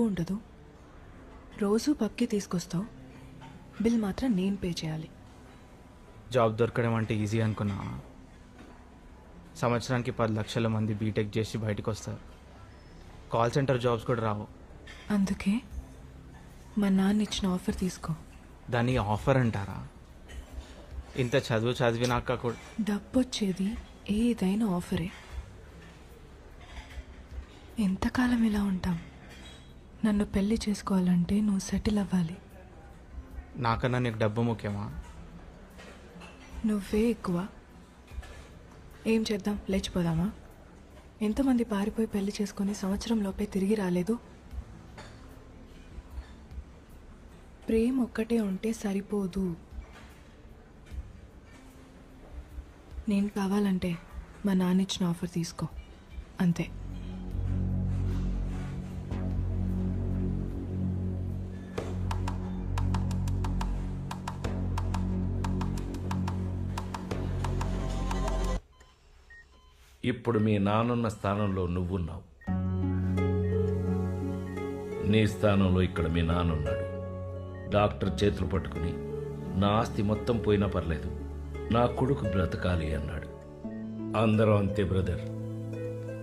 డబ్బు ఉండదు. రోజు పబ్కి తీసుకొస్తావు. బిల్ మాత్రం నేను పే చేయాలి. జాబ్ దొరకడం అంటే ఈజీ అనుకున్నా. సంవత్సరానికి పది లక్షల మంది బీటెక్ చేసి బయటకు వస్తారు. కాల్ సెంటర్ జాబ్స్ కూడా రావు. అందుకే మా నాన్న ఇచ్చిన ఆఫర్ తీసుకో. దాన్ని ఆఫర్ అంటారా? ఇంత చదువు చదివినాక కూడా. డబ్బు వచ్చేది ఏదైనా ఆఫరే. ఎంతకాలం ఇలా ఉంటాం? నన్ను పెళ్ళి చేసుకోవాలంటే నువ్వు సెటిల్ అవ్వాలి. నాకన్నా నీకు డబ్బు ముఖ్యమా? నువ్వే ఎక్కువ. ఏం చేద్దాం? లేచిపోదామా? ఎంతమంది పారిపోయి పెళ్ళి చేసుకుని సంవత్సరం లోపే తిరిగి రాలేదు? ప్రేమ ఒక్కటే ఉంటే సరిపోదు. నేను కావాలంటే మా నాన్న ఇచ్చిన ఆఫర్ తీసుకో. అంతే. ఇప్పుడు మీ నానున్న స్థానంలో నువ్వున్నావు. నీ స్థానంలో ఇక్కడ మీ నాన్నున్నాడు డాక్టర్ చేతులు పట్టుకుని నా ఆస్తి మొత్తం పోయినా పర్లేదు నా కొడుకు బ్రతకాలి అన్నాడు. అందరం అంతే బ్రదర్.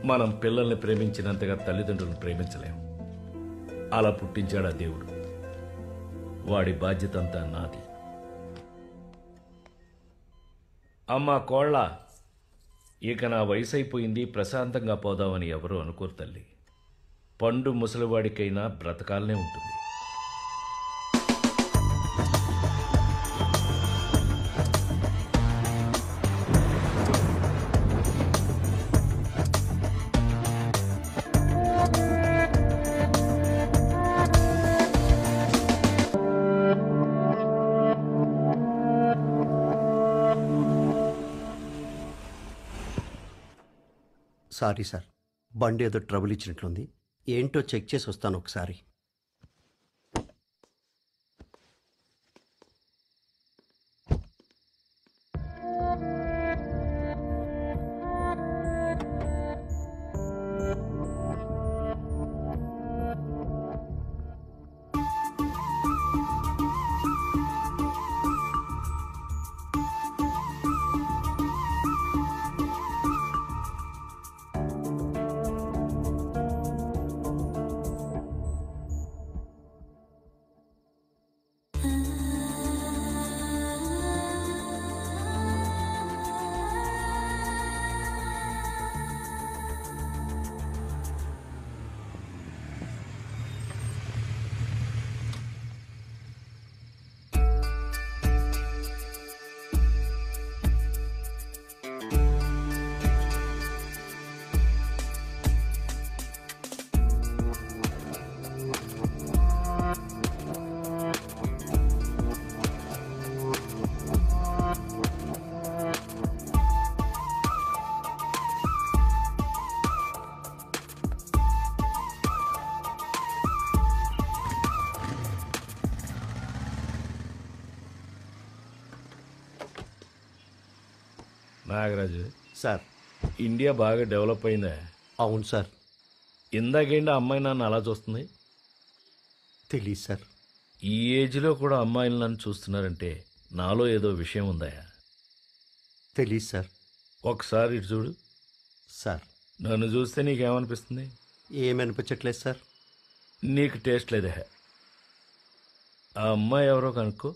మనం పిల్లల్ని ప్రేమించినంతగా తల్లిదండ్రులను ప్రేమించలేము అలా పుట్టించాడా దేవుడు? వాడి బాధ్యత అంతా నాది. అమ్మా కోళ్ళ! ఇక నా వయసు అయిపోయింది ప్రశాంతంగా పోదామని ఎవరూ అనుకోరు తల్లి. పండు ముసలివాడికైనా బ్రతకాలనే ఉంటుంది. Sorry sir. బండి ఏదో ట్రబుల్ ఇచ్చినట్లుంది. ఏంటో చెక్ చేసి వస్తాను ఒకసారి. ఇండియా బాగా డెవలప్ అయిందా? అవును సార్. ఇందాకేంటి ఆ అమ్మాయి నన్ను అలా చూస్తుంది? తెలీదు సార్. ఈ ఏజ్లో కూడా అమ్మాయిలు నన్ను చూస్తున్నారంటే నాలో ఏదో విషయం ఉందా? తెలీదు సార్. ఒకసారి ఇటు చూడు. సార్. నన్ను చూస్తే నీకేమనిపిస్తుంది? ఏమనిపించట్లేదు సార్. నీకు టేస్ట్ లేదే. ఆ అమ్మాయి ఎవరో కనుక్కో.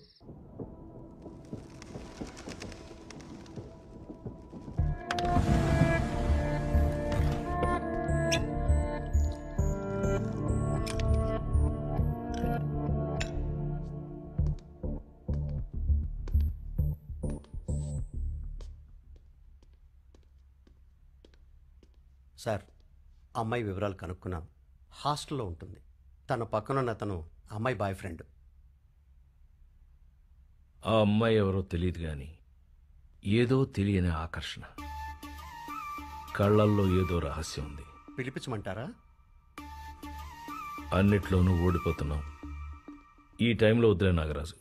అమ్మాయి వివరాలు కనుక్కున్నాం. హాస్టల్లో ఉంటుంది. తన పక్కనున్న అతను అమ్మాయి బాయ్ ఫ్రెండ్. ఆ అమ్మాయి ఎవరో తెలియదు గాని ఏదో తెలియని ఆకర్షణ. కళ్ళల్లో ఏదో రహస్యం ఉంది. పిలిపించమంటారా? అన్నిట్లోనూ ఓడిపోతున్నాం. ఈ టైంలో వద్దులే నాగరాజు.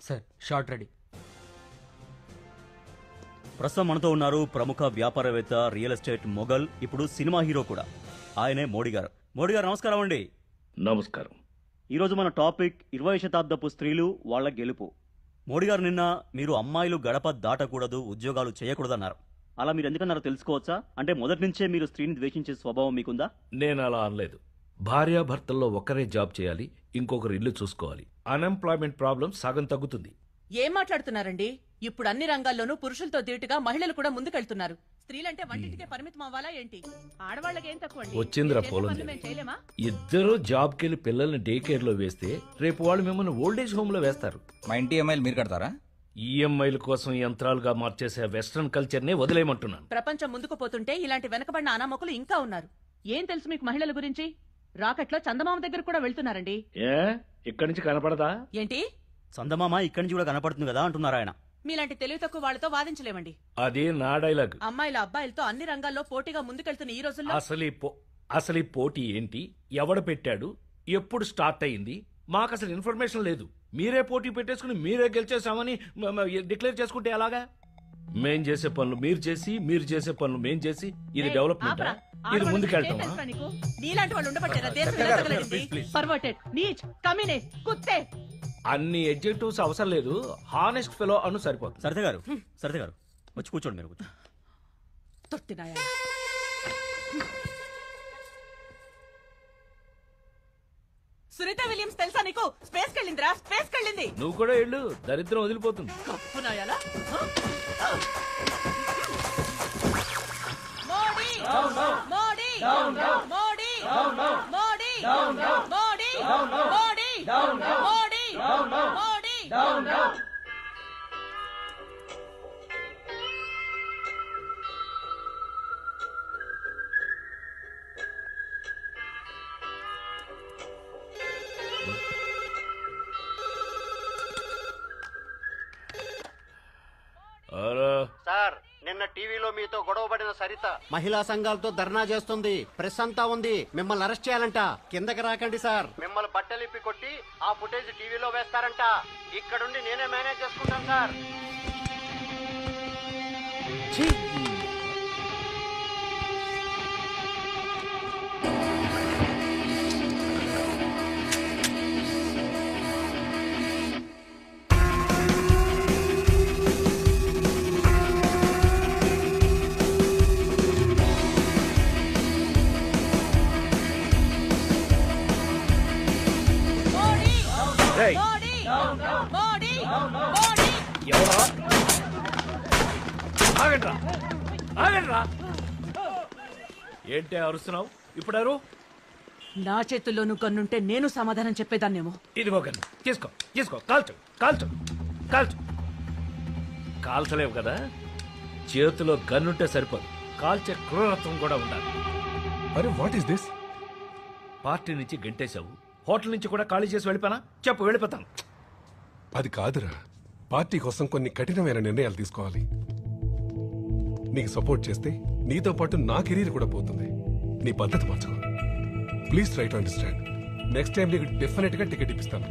Sir short ready. ప్రస్తుతం మనతో ఉన్నారు ప్రముఖ వ్యాపారవేత్త రియల్ ఎస్టేట్ మొఘల్ ఇప్పుడు సినిమా హీరో కూడా. ఆయనే మోడీ గారు. మోడీ గారు నమస్కారం అండి. నమస్కారం. ఈరోజు మన టాపిక్ ఇరవై శతాబ్దపు స్త్రీలు వాళ్ళ గెలుపు. మోడీ గారు నిన్న మీరు అమ్మాయిలు గడప దాటకూడదు ఉద్యోగాలు చేయకూడదన్నారు. అలా మీరు ఎందుకన్నారో తెలుసుకోవచ్చా? అంటే మొదటి నుంచే మీరు స్త్రీని ద్వేషించే స్వభావం మీకుందా? నేను అలా అనలేదు. భార్యాభర్తల్లో ఒకరే జాబ్ చేయాలి ఇంకొకరు ఇల్లు చూసుకోవాలి. అన్ఎంప్లాయ్మెంట్ ప్రాబ్లం సగం తగ్గుతుంది. ఏం మాట్లాడుతున్నారండి? ఇప్పుడు అన్ని రంగాల్లోనూ పురుషులతో దీటుగా మహిళలు కూడా ముందుకెళ్తున్నారు. స్త్రీలంటే వంటింటికే పరిమితం అవ్వాలా ఏంటి? ఆడవాళ్ళకి ఏం తక్కువ అండి? వచ్చిందిరా మీరు చేసే పొలం పనులు ఇది. మేము చేయలేమా? ఇద్దరు జాబ్కి వెళ్ళి పిల్లల్ని డే కేర్లో వేస్తే రేపు వాళ్ళు మిమ్మల్ని ఓల్డేజ్ హోమ్లో వేస్తారు. మా ఇంటి ఎంఐలు మీరు కడతారా? ఈఎంఐల కోసం యంత్రాలుగా మార్చేసే వెస్ట్రన్ కల్చర్నే వదిలేయమంటున్నాను. ప్రపంచం ముందుకు పోతుంటే ఇలాంటి వెనకబడిన అనామకులు ఇంకా ఉన్నారు. ఏం తెలుసు మీకు మహిళల గురించి? రాకెట్లో చందమామ దగ్గర కూడా వెళ్తున్నారండి. ఏ? ఇక్కడి నుంచి కనపడదా? ఏంటి? చందమామ ఇక్కడి నుంచి కూడా కనపడుతుంది కదా అంటున్నారు ఆయన. మీలాంటి తెలివి తక్కువ వాళ్ళతో వాదించలేమండి. అదే నా డైలాగ్. అమ్మాయిల అబ్బాయిలతో అన్ని రంగాల్లో పోటీగా ముందుకెళ్తున్న ఈ రోజుల్లో అసలు ఈ పో అసలు ఈ పోటీ ఏంటి? ఎవడు పెట్టాడు? ఎప్పుడు స్టార్ట్ అయింది? మాకు అసలు ఇన్ఫర్మేషన్ లేదు. మీరే పోటీ పెట్టేసుకుని మీరే గెలిచేసామని డిక్లేర్ చేసుకుంటే ఎలాగా? మేం చేసే పనులు మీరు చేసి మీరు చేసే పనులు మేం చేసి ఇది ఏయ్, డెవలప్మెంట్? ఆపరా. ఇది ఆడవాళ్ళ ముందుకెళ్తామా? గురించి ఏం తెలుసురా నీకు? నీలాంటి వాళ్ళు ఉండబట్టేరా దేశం ఇలా తగలడింది పర్వర్టెడ్ నీచ్ కమినే కుత్తే. అన్ని ఎడ్జెక్టివ్స్ అవసరం లేదు. హానెస్ట్ ఫెలో అను సరిపోతుంది. సరిత గారు సరిత గారు వచ్చి కూర్చోండి మీరు కూర్చోండి. తొట్టినాయా? సునీత విలియమ్స్ తెలుసా నీకు? స్పేస్ కెళ్ళిందిరా స్పేస్ కెళ్ళింది నువ్వు కూడా వెళ్ళు దరిద్రం వదిలిపోతుంది. కప్పునాయాలా? Modi! Modi! Modi! Modi! Modi! Modi! Modi! down, down, Modi, down, down. Sir, నిన్న టీవీలో మీతో గొడవపడిన సరిత. మహిళా సంఘాలతో ధర్నా చేస్తుంది. ప్రెస్ అంతా ఉంది. మిమ్మల్ని అరెస్ట్ చేయాలంట. కిందకి రాకండి సార్. మిమ్మల్ని బట్టలిప్పి కొట్టి ఆ ఫుటేజ్ టీవీలో వేస్తారంట. ఇక్కడుండి నేనే మేనేజ్ చేసుకుంటాను సార్. ఏంటి అరుస్తున్నావు? ఇప్పుడు అరు నా చేతుల్లోనూ కన్నుంటే నేను సమాధానం చెప్పేదాన్నేమో. ఇదిగో కన్ను. తీసుకో తీసుకో. కాల్చు కాల్చు కాల్చు. కాల్చలేవు కదా? చేతిలో గన్నుంటే సరిపోదు. కాల్చే క్రూరత్వం కూడా ఉండాలి. అరే వాట్ ఈస్ దిస్ పార్టీ నుంచి గంటేశావు. హోటల్ నుంచి కూడా ఖాళీ చేసి వెళ్ళిపోనా? చెప్పు వెళ్ళిపోతాను అది కాదురా. పార్టీ కోసం కొన్ని కఠినమైన నిర్ణయాలు తీసుకోవాలి. నీకు సపోర్ట్ చేస్తే నీతో పాటు నా కెరీర్ కూడా పోతుంది. నీ పద్ధతి మార్చుకో. Please try to understand. Next time నీకు డెఫినెట్గా టికెట్ ఇప్పిస్తాను.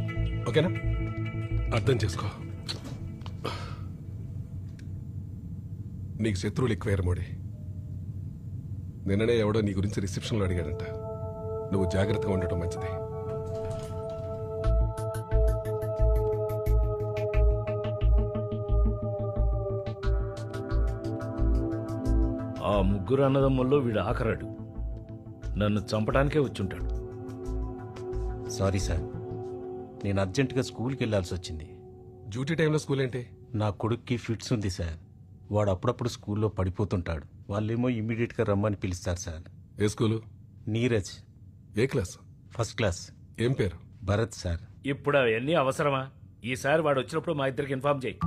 ఓకేనా? అర్థం చేసుకో. నీకు శత్రువులు ఎక్కువయ్యారు మోడీ. నిన్ననే ఎవడో నీ గురించి రిసెప్షన్లో అడిగాడంట. నువ్వు జాగ్రత్తగా ఉండటం మంచిది. ఆ ముగ్గురు అన్నదమ్ముల్లో వీడు ఆఖరాడు. నన్ను చంపడానికే వచ్చుంటాడు. Sorry sir. నేను అర్జెంటుగా స్కూల్కి వెళ్ళాల్సి వచ్చింది. డ్యూటీ టైంలో స్కూల్ ఏంటి? నా కొడుక్కి ఫిట్స్ ఉంది సార్. వాడు అప్పుడప్పుడు స్కూల్లో పడిపోతుంటాడు. వాళ్ళేమో ఇమ్మీడియట్గా రమ్మని పిలుస్తారు సార్. ఏ స్కూలు? నీరజ్. ఏ క్లాస్? First class. ఏం పేరు? భరత్ సార్. ఇప్పుడు అవన్నీ అవసరమా? ఈసారి వాడు వచ్చినప్పుడు మా ఇద్దరికి ఇన్ఫార్మ్ చేయి.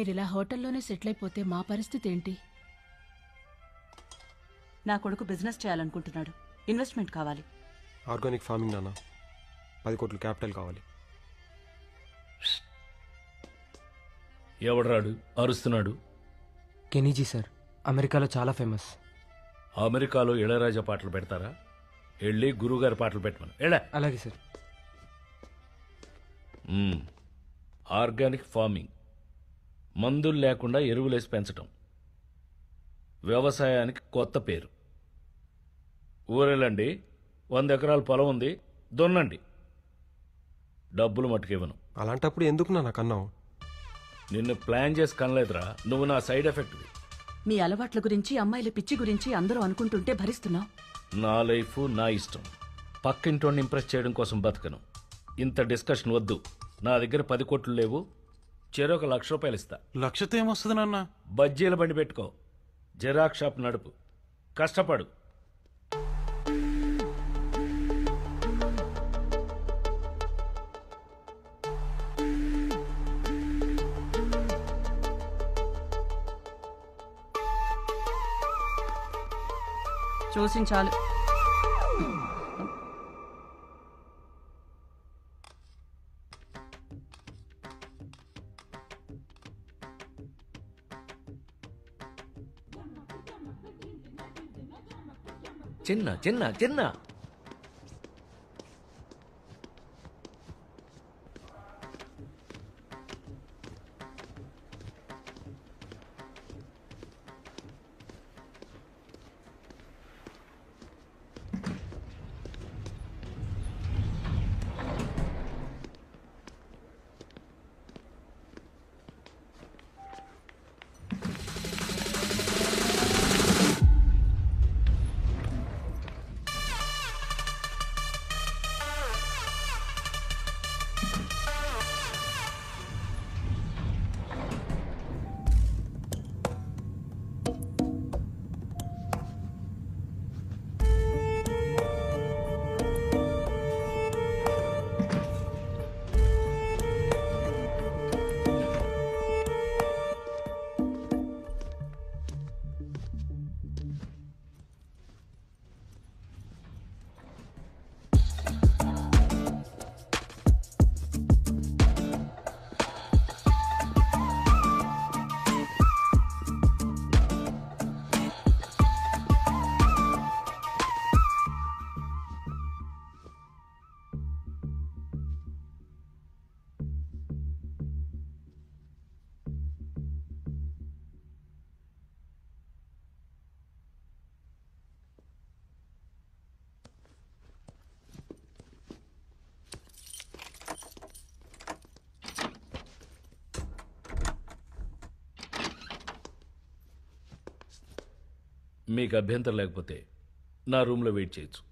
మీరు ఇలా హోటల్లోనే సెటిల్ అయిపోతే మా పరిస్థితి ఏంటి నా కొడుకు బిజినెస్ చేయాలనుకుంటున్నాడు. ఇన్వెస్ట్మెంట్ కావాలి. ఆర్గానిక్ ఫార్మింగ్ నాన్న. పది కోట్ల క్యాపిటల్ కావాలి. ఎవడరాడు? అరుస్తున్నాడు? కెనీజీ సార్ అమెరికాలో చాలా ఫేమస్. అమెరికాలో ఇళయరాజా పాటలు పెడతారా? వెళ్ళి గురువుగారి పాటలు పెట్టమను. అలాగే సార్. Organic farming. మందులు లేకుండా ఎరువులేసి పెంచటం. వ్యవసాయానికి కొత్త పేరు. ఊరెళ్ళండి వంద ఎకరాల పొలం ఉంది దున్నండి. డబ్బులు మట్టుకివ్వను అలాంటప్పుడు ఎందుకు నాన్న కన్నావు? నిన్ను ప్లాన్ చేసి కనలేదురా నువ్వు నా సైడ్ ఎఫెక్ట్వి. మీ అలవాట్ల గురించి అమ్మాయిల పిచ్చి గురించి అందరూ అనుకుంటుంటే భరిస్తున్నావు. నా లైఫ్ నా ఇష్టం. పక్కింటోని ఇంప్రెస్ చేయడం కోసం బతకను. ఇంత డిస్కషన్ వద్దు. నా దగ్గర పది కోట్లు లేవు చెరొక లక్ష రూపాయలు ఇస్తా. లక్షతో ఏమొస్తుంది నాన్న? బజ్జీల బండి పెట్టుకో. జిరాక్ షాప్ నడుపు. కష్టపడు. చూసించాలు. 真的真的真的 మీకు అభ్యంతరం లేకపోతే నా రూమ్లో వెయిట్ చేయొచ్చు.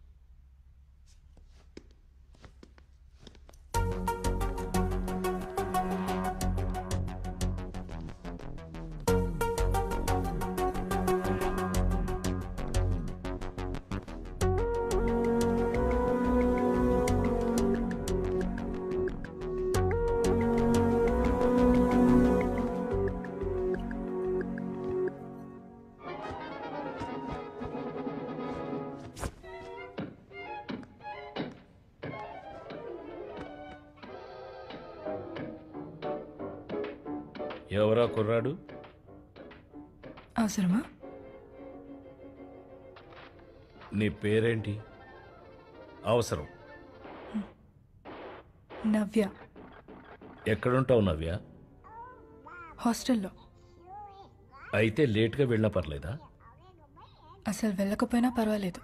నీ పేరేంటి? అవసరం. నవ్య. ఎక్కడుంటావు నవ్య? హాస్టల్లో. అయితే లేట్గా వెళ్ళినా పర్లేదా? అసలు వెళ్ళకపోయినా పర్వాలేదు.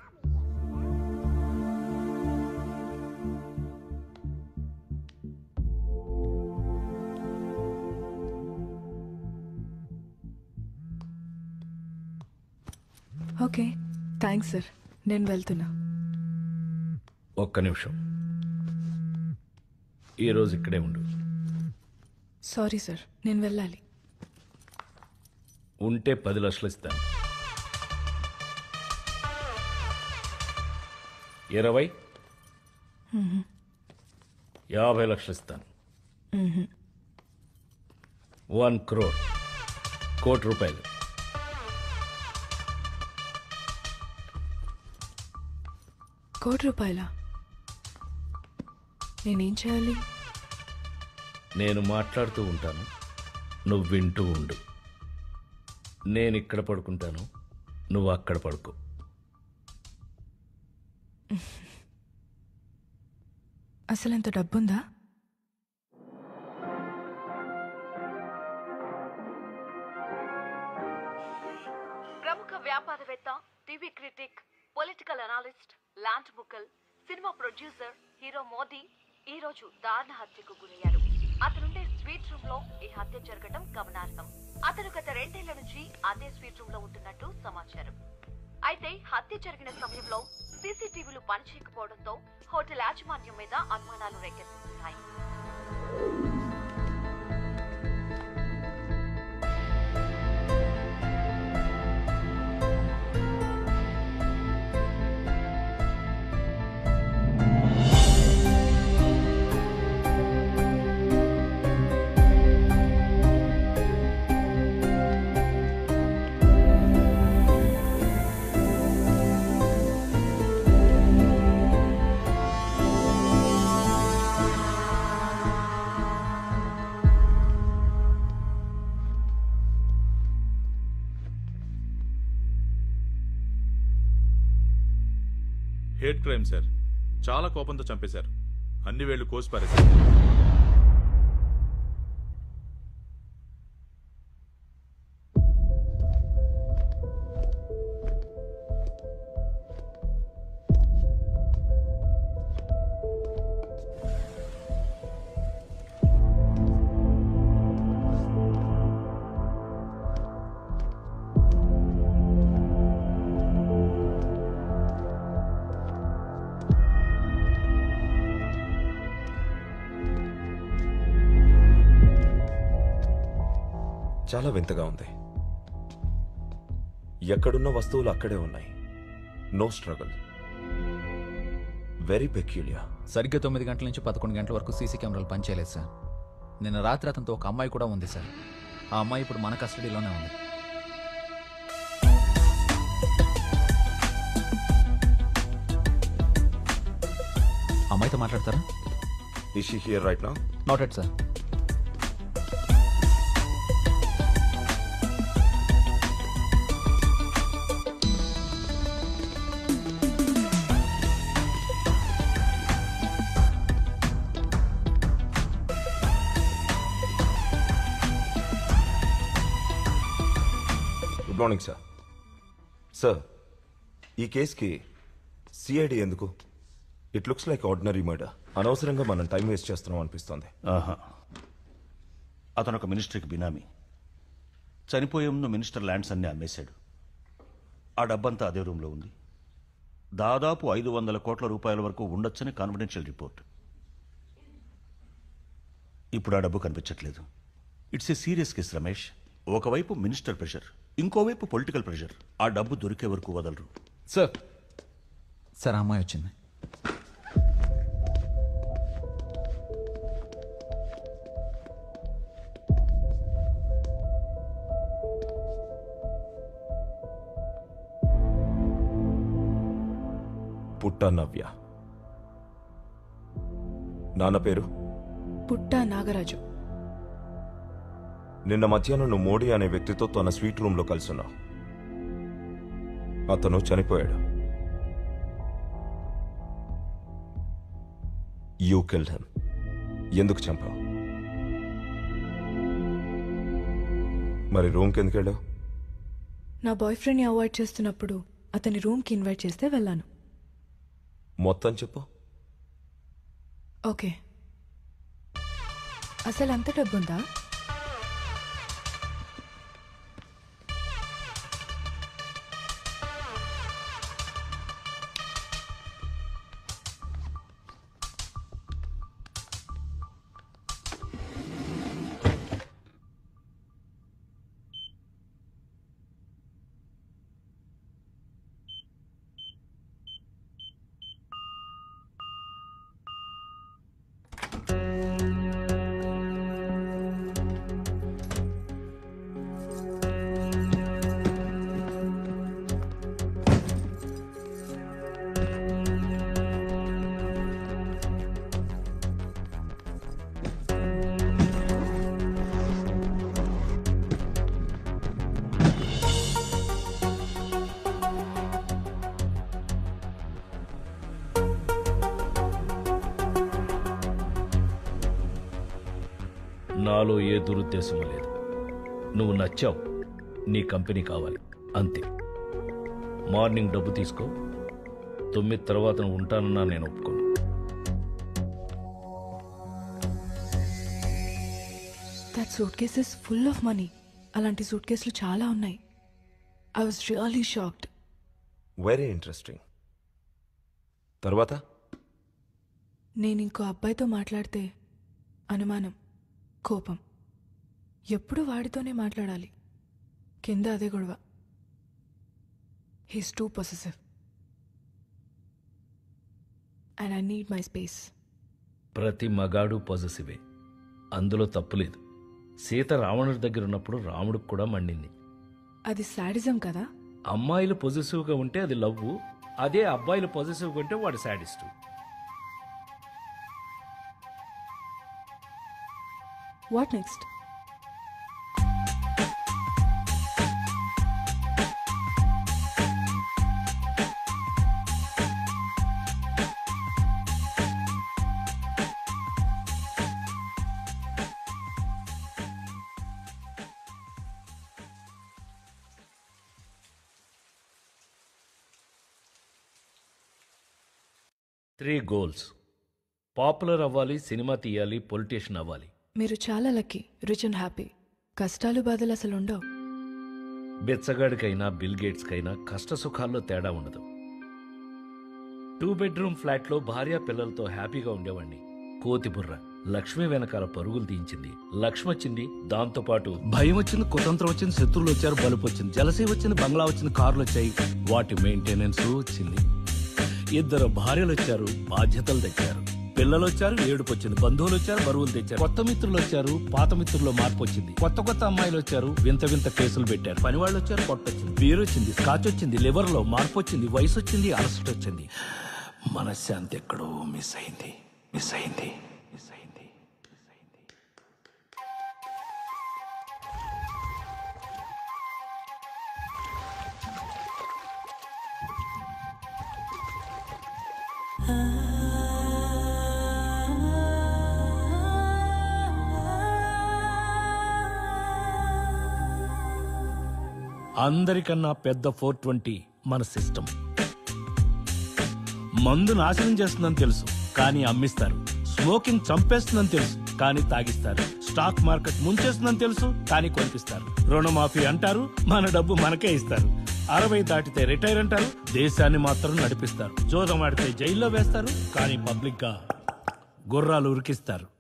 ఓకే. Thanks sir. నేను వెళ్తున్నా. ఒక్క నిమిషం. ఈరోజు ఇక్కడే ఉండు. సారీ సార్ నేను వెళ్ళాలి. ఉంటే పది లక్షలు ఇస్తాను. ఇరవై. యాభై లక్షలు ఇస్తాను. వన్ క్రోర్. కోటి రూపాయలు. కోటి రూపాయల? నేనేం చేయాలి? నేను మాట్లాడుతూ ఉంటాను. నువ్వు వింటూ ఉండు. నేను ఇక్కడ పడుకుంటాను. నువ్వు అక్కడ పడుకో. అసలు ఎంత డబ్బుందా? ప్రముఖ వ్యాపారవేత్త TV critic political analyst land ముక్కల్ cinema producer hero Modi ఈ రోజు దారుణ హత్యకు గురయ్యారు. అతనుండే స్వీట్ రూమ్లో ఈ హత్య జరగడం గమనార్హం. అతను గత రెండేళ్ళ నుంచి అదే స్వీట్ రూమ్లో ఉంటున్నట్టు సమాచారం. అయితే హత్య జరిగిన సమయంలో సీసీటీవీలు పనిచేయకపోవడంతో హోటల్ యాజమాన్యం మీద అనుమానాలు రేకెత్తుతున్నాయి. Hate crime sir. చాలా కోపంతో చంపేశారు. అన్ని వేళ్ళు కోసిపారేశారు చాలా వింతగా ఉంది. ఎక్కడున్న వస్తువులు అక్కడే ఉన్నాయి. No struggle. వెరీ పెక్యులియా సరిగ్గా తొమ్మిది గంటల నుంచి పదకొండు గంటల వరకు సీసీ కెమెరాలు పనిచేయలేదు సార్. నిన్న రాత్రి అతనితో ఒక అమ్మాయి కూడా ఉంది సార్. ఆ అమ్మాయి ఇప్పుడు మన కస్టడీలోనే ఉంది. అమ్మాయితో మాట్లాడతారా? ఇస్ షీ హియర్ రైట్ నా నాటెడ్ సార్ మార్నింగ్ సార్ సార్ ఈ కేసుకి సిఐడి ఎందుకు? It looks like ordinary murder అనవసరంగా మనం టైం వేస్ట్ చేస్తున్నాం అనిపిస్తుంది. ఆహా. అతను ఒక మినిస్టర్కి బినామీ. చనిపోయే ముందు మినిస్టర్ ల్యాండ్స్ అన్ని అమ్మేశాడు. ఆ డబ్బంతా అదే రూమ్లో ఉంది. దాదాపు ఐదు వందల కోట్ల రూపాయల వరకు ఉండొచ్చని కాన్ఫిడెన్షియల్ రిపోర్ట్ ఇప్పుడు ఆ డబ్బు కనిపించట్లేదు. It's a serious case Ramesh ఒకవైపు మినిస్టర్ ప్రెషర్ ఇంకోవైపు పొలిటికల్ ప్రెషర్ ఆ డబ్బు దొరికే వరకు వదలరు. సార్ సార్ అమ్మాయి వచ్చింది. పుట్ట నవ్య. నాన్న పేరు? పుట్ట నాగరాజు. నిన్న మధ్యాహ్నం నువ్వు మోడీ అనే వ్యక్తితో తన స్వీట్ రూమ్లో కలుసున్నావు. అతను చనిపోయాడు. యూ కిల్డ్ హెమ్ ఎందుకు చంపావు? మరి రూమ్కి ఎందుకు వెళ్ళావు? నా బాయ్ ఫ్రెండ్ని అవాయిడ్ చేస్తున్నప్పుడు అతని రూమ్కి ఇన్వైట్ చేస్తే వెళ్ళాను. మొత్తం చెప్పు. ఓకే. అసలు అంత డబ్బుందా? నాలో ఏ దురుద్దేశం లేదు. నువ్వు నచ్చావు. నీ కంపెనీ కావాలి. అంతే. మార్నింగ్ డబ్బు తీసుకో. తొమ్మిది తర్వాత నువ్వు ఉంటానన్నా నేను ఒప్పుకోను. That suitcase is full of money అలాంటి సూట్ కేసులు చాలా ఉన్నాయి. I was really shocked very interesting తర్వాత? నేను ఇంకో అబ్బాయితో మాట్లాడితే అనుమానం. కోపం. ఎప్పుడు వాడితోనే మాట్లాడాలి. కింద అదే గొడవ. He's too possessive and I need my space ప్రతి మగాడు పాజిటివే అందులో తప్పులేదు. సీత రావణుడి దగ్గర ఉన్నప్పుడు రాముడికి కూడా మండింది అది శాడిజం కదా? అమ్మాయిలు పొజిటివ్గా ఉంటే అది లవ్ అదే అబ్బాయిలు పొజిటివ్గా ఉంటే వాడు sadist what next? Three goals popular అవ్వాలి సినిమా తీయాలి పొలిటీషియన్ అవ్వాలి. మీరు చాలా లక్కీ రిచ్ అండ్ హ్యాపీ. కష్టాలు బాధలు అసలు ఉండవు. బెచ్చగాడికైనా బిల్ గేట్స్కైనా కష్ట సుఖాల్లో తేడా ఉండదు. టూ బెడ్రూమ్ ఫ్లాట్లో భార్య పిల్లలతో హ్యాపీగా ఉండేవాణ్ణి. కోతి బుర్ర లక్ష్మి వెనకాల పరుగులు తీయించింది. లక్ష్మి వచ్చింది దాంతోపాటు భయం వచ్చింది కుతంత్రం వచ్చింది శత్రువులు వచ్చారు బలుపు వచ్చింది జలసీ వచ్చింది బంగ్లా వచ్చింది కార్లు వచ్చాయి. వాటి మెయింటెనెన్స్ వచ్చింది. ఇద్దరు భార్యలు వచ్చారు బాధ్యతలు తెచ్చారు పిల్లలు వచ్చారు ఏడుపు వచ్చింది బంధువులు వచ్చారు బరువులు తెచ్చారు. కొత్త మిత్రులు వచ్చారు పాత మిత్రుల్లో మార్పు వచ్చింది కొత్త కొత్త అమ్మాయిలు వచ్చారు వింత వింత కేసులు పెట్టారు. పని వాళ్ళు వచ్చారు కొట్టొచ్చింది బీర్ వచ్చింది స్కాచ్ వచ్చింది లివర్లో మార్పు వచ్చింది వయసు వచ్చింది అలసట వచ్చింది మనశ్శాంతి ఎక్కడో మిస్ అయింది మిస్ అయింది. అందరికన్నా పెద్ద ఫోర్ ట్వంటీ మన సిస్టమ్. మందు నాశనం చేస్తుందని తెలుసు కానీ అమ్మిస్తారు. స్మోకింగ్ చంపేస్తుందని తెలుసు కానీ తాగిస్తారు. స్టాక్ మార్కెట్ ముంచేస్తుందని తెలుసు కానీ కొనిపిస్తారు. రుణమాఫీ అంటారు మన డబ్బు మనకే ఇస్తారు. అరవై దాటితే రిటైర్ అంటారు దేశాన్ని మాత్రం నడిపిస్తారు. జోదం ఆడితే జైల్లో వేస్తారు కానీ పబ్లిక్గా గుర్రాలు ఉరికిస్తారు.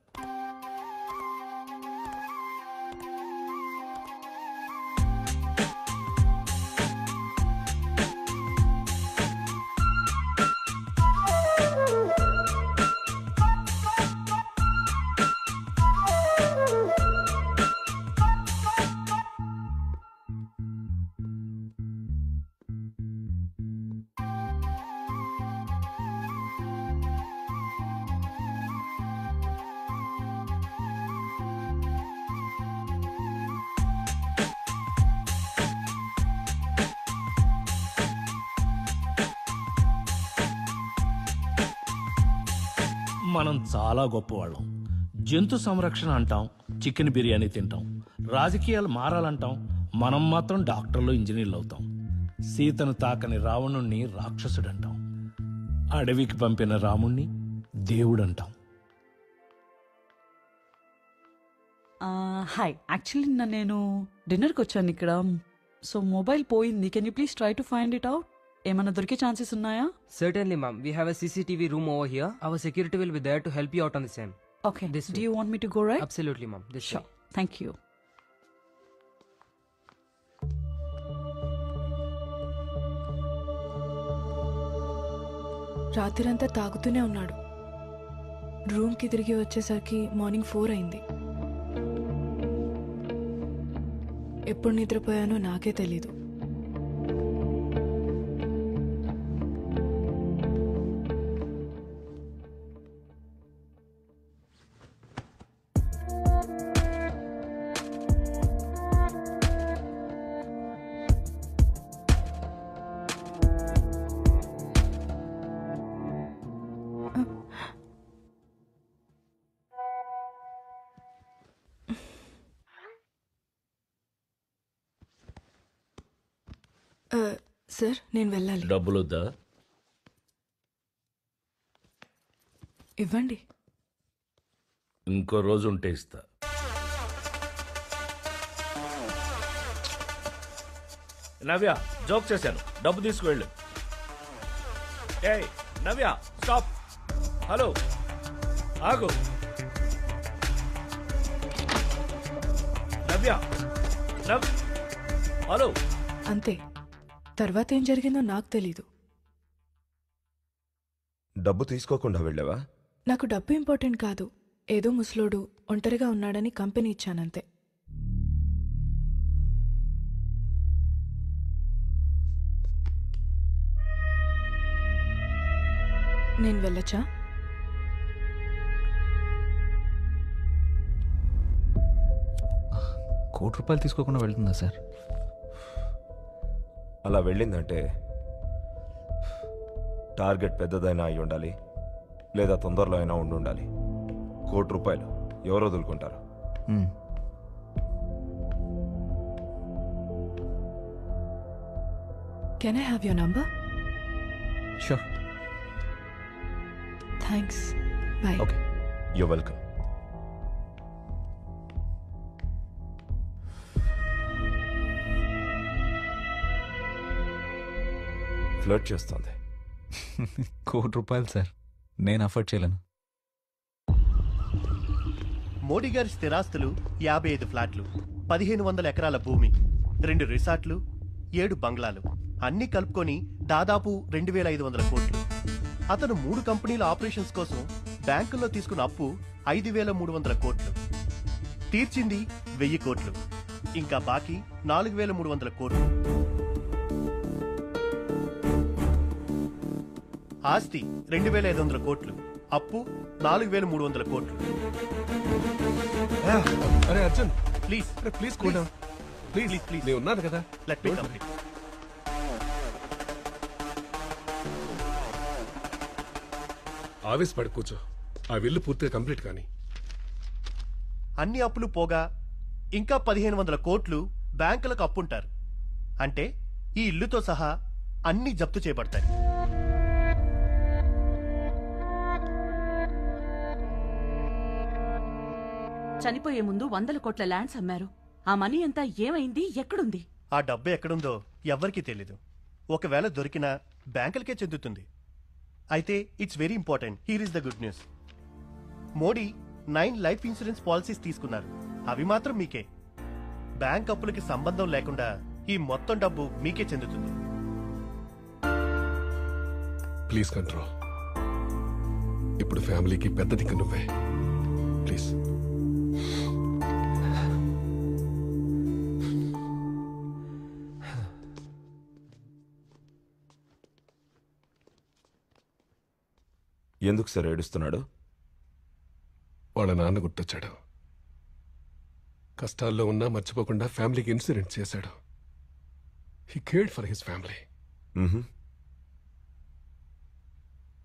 చాలా గొప్పవాళ్ళం. జంతు సంరక్షణ అంటాం చికెన్ బిర్యానీ తింటాం. రాజకీయాలు మారాలంటాం మనం మాత్రం డాక్టర్లు ఇంజనీర్లు అవుతాం. సీతను తాకని రావణుణ్ణి రాక్షసుడంటాం. అడవికి పంపిన రాముణ్ణి దేవుడంటాం. హాయ్. యాక్చువల్లీ నిన్న నేను డిన్నర్కి వచ్చాను ఇక్కడ. సో మొబైల్ పోయింది. Can you please try to find it out ఏమైనా దొరికే ఛాన్సెస్ ఉన్నాయా? Certainly ma'am we have a CCTV room over here our security will be there to help you out on the same okay this do you want me to go right absolutely ma'am this show thank you రాత్రంతా తాగుతూనే ఉన్నాడు. రూమ్కి తిరిగి వచ్చేసరికి morning four అయింది. ఎప్పుడు నిద్రపోయానో నాకే తెలీదు. నేను వెళ్ళాలి. డబ్బులొద్దా? ఇవ్వండి. ఇంకో రోజు ఉంటే ఇస్తా. నవ్య జోక్ చేశాను. డబ్బు తీసుకువెళ్ళు. ఏయ్ నవ్య స్టాప్. హలో. ఆగు. నవ్య. Now hello. అంతే. తర్వాత ఏం జరిగిందో నాకు తెలీదు. డబ్బు తీసుకోకుండా వెళ్ళావా? నాకు డబ్బు ఇంపార్టెంట్ కాదు. ఏదో ముసలోడు ఒంటరిగా ఉన్నాడని కంపెనీ ఇచ్చానంతే. నేను వెళ్ళచ్చా? కోటి రూపాయలు తీసుకోకుండా వెళ్తుందా సార్? అలా వెళ్ళిందంటే టార్గెట్ పెద్దదైనా అయి ఉండాలి లేదా తొందరలో అయినా ఉండి ఉండాలి. కోటి రూపాయలు ఎవరు వదులుకుంటారు. Can I have your number sure thanks bye okay you welcome flirt చేస్తుంది. కోటి రూపాయలు సార్. నేను అఫోర్డ్ చేయలేను. మోడీ గారి స్థిరాస్తులు యాభై ఐదు ఫ్లాట్లు పదిహేను వందల ఎకరాల భూమి రెండు రిసార్ట్లు ఏడు బంగ్లాలు. అన్నీ కలుపుకొని దాదాపు రెండు వేల ఐదు వందల కోట్లు. అతను మూడు కంపెనీల ఆపరేషన్స్ కోసం బ్యాంకుల్లో తీసుకున్న అప్పు ఐదు వేల మూడు వందల కోట్లు. తీర్చింది వెయ్యి కోట్లు. ఇంకా బాకీ నాలుగు వేల మూడు వందల కోట్లు. ఆస్తి రెండు వేల ఐదు వందల కోట్లు అప్పు నాలుగు వేల మూడు వందల కోట్లు. అరే అర్జున్. ప్లీజ్ అరే ప్లీజ్ కూడా ప్లీజ్ ప్లీజ్ నేను ఉన్నాను కదా. లెట్ మీ కంప్లీట్ ఆవేశపడి కూర్చో. ఆ విల్లు పూర్తిగా కంప్లీట్ కానీ. అన్ని అప్పులు పోగా ఇంకా పదిహేను వందల కోట్లు బ్యాంకులకు అప్పుంటారు. అంటే ఈ ఇల్లుతో సహా అన్ని జప్తు చేయబడతాయి. చనిపోయే ముందు వందల కోట్ల ల్యాండ్స్ అమ్మారు. ఆ మనీ అంతా ఏమైంది? ఎక్కడుంది? ఆ డబ్బు ఎక్కడుందో ఎవ్వరికీ తెలీదు. ఒకవేళ దొరికినా బ్యాంకులకే చెందుతుంది. అయితే it's very important. Here is the good news Modi nine life insurance policies తీసుకున్నారు. అవి మాత్రం మీకే. బ్యాంక్ అప్పులకి సంబంధం లేకుండా ఈ మొత్తం డబ్బు మీకే చెందుతుంది. ప్లీజ్ కంట్రోల్ ఇప్పుడు ఫ్యామిలీకి పెద్ద దిక్కు నువ్వే. ప్లీజ్ ఎందుకు సార్ ఏడుస్తున్నాడు? వాళ్ళ నాన్న గుర్తొచ్చాడు. కష్టాల్లో ఉన్నా మర్చిపోకుండా ఫ్యామిలీకి ఇన్సూరెన్స్ చేశాడు. He cared for his family.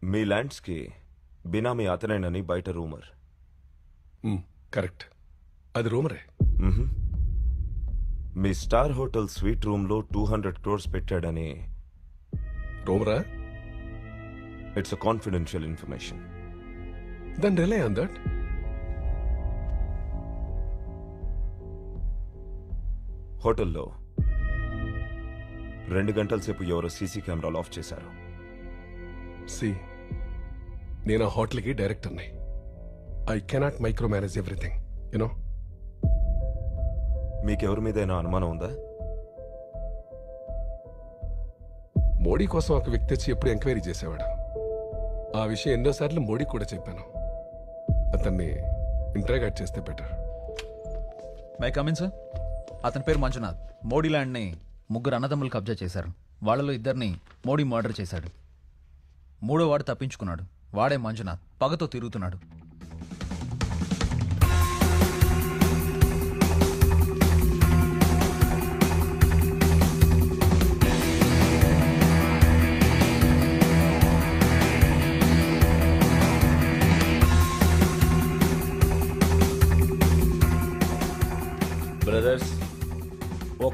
మీ ల్యాండ్స్కి బినామీ అతనేనని బయట రూమర్. కరెక్ట్. అది రూమరే. మీ స్టార్ హోటల్ స్వీట్ రూమ్లో టూ హండ్రెడ్ క్రోర్స్ పెట్టాడని రూమరా? It's a confidential information then rely on that హోటల్లో రెండు గంటల సేపు ఎవరో సీసీ కెమెరాలు ఆఫ్ చేశారు. సి నేను ఆ హోటల్కి డైరెక్టర్ని. I cannot micro manage everything you know మీకెవరి మీదైనా అనుమానం ఉందా? మోడీ కోసం ఒక వ్యక్తి వచ్చి ఎప్పుడు ఎంక్వైరీ చేసేవాడు? ఆ విషయం ఎన్నోసార్లు మోడీ కూడా చెప్పాను. అతన్ని ఇంట్రాగేట్ చేస్తే బెటర్. మై కమిన్ సార్ అతని పేరు మంజునాథ్. మోడీ ల్యాండ్ని ముగ్గురు అన్నదమ్ములు కబ్జా చేశారు. వాళ్ళలో ఇద్దరిని మోడీ మర్డర్ చేశాడు. మూడో వాడు తప్పించుకున్నాడు. వాడే మంజునాథ్. పగతో తిరుగుతున్నాడు.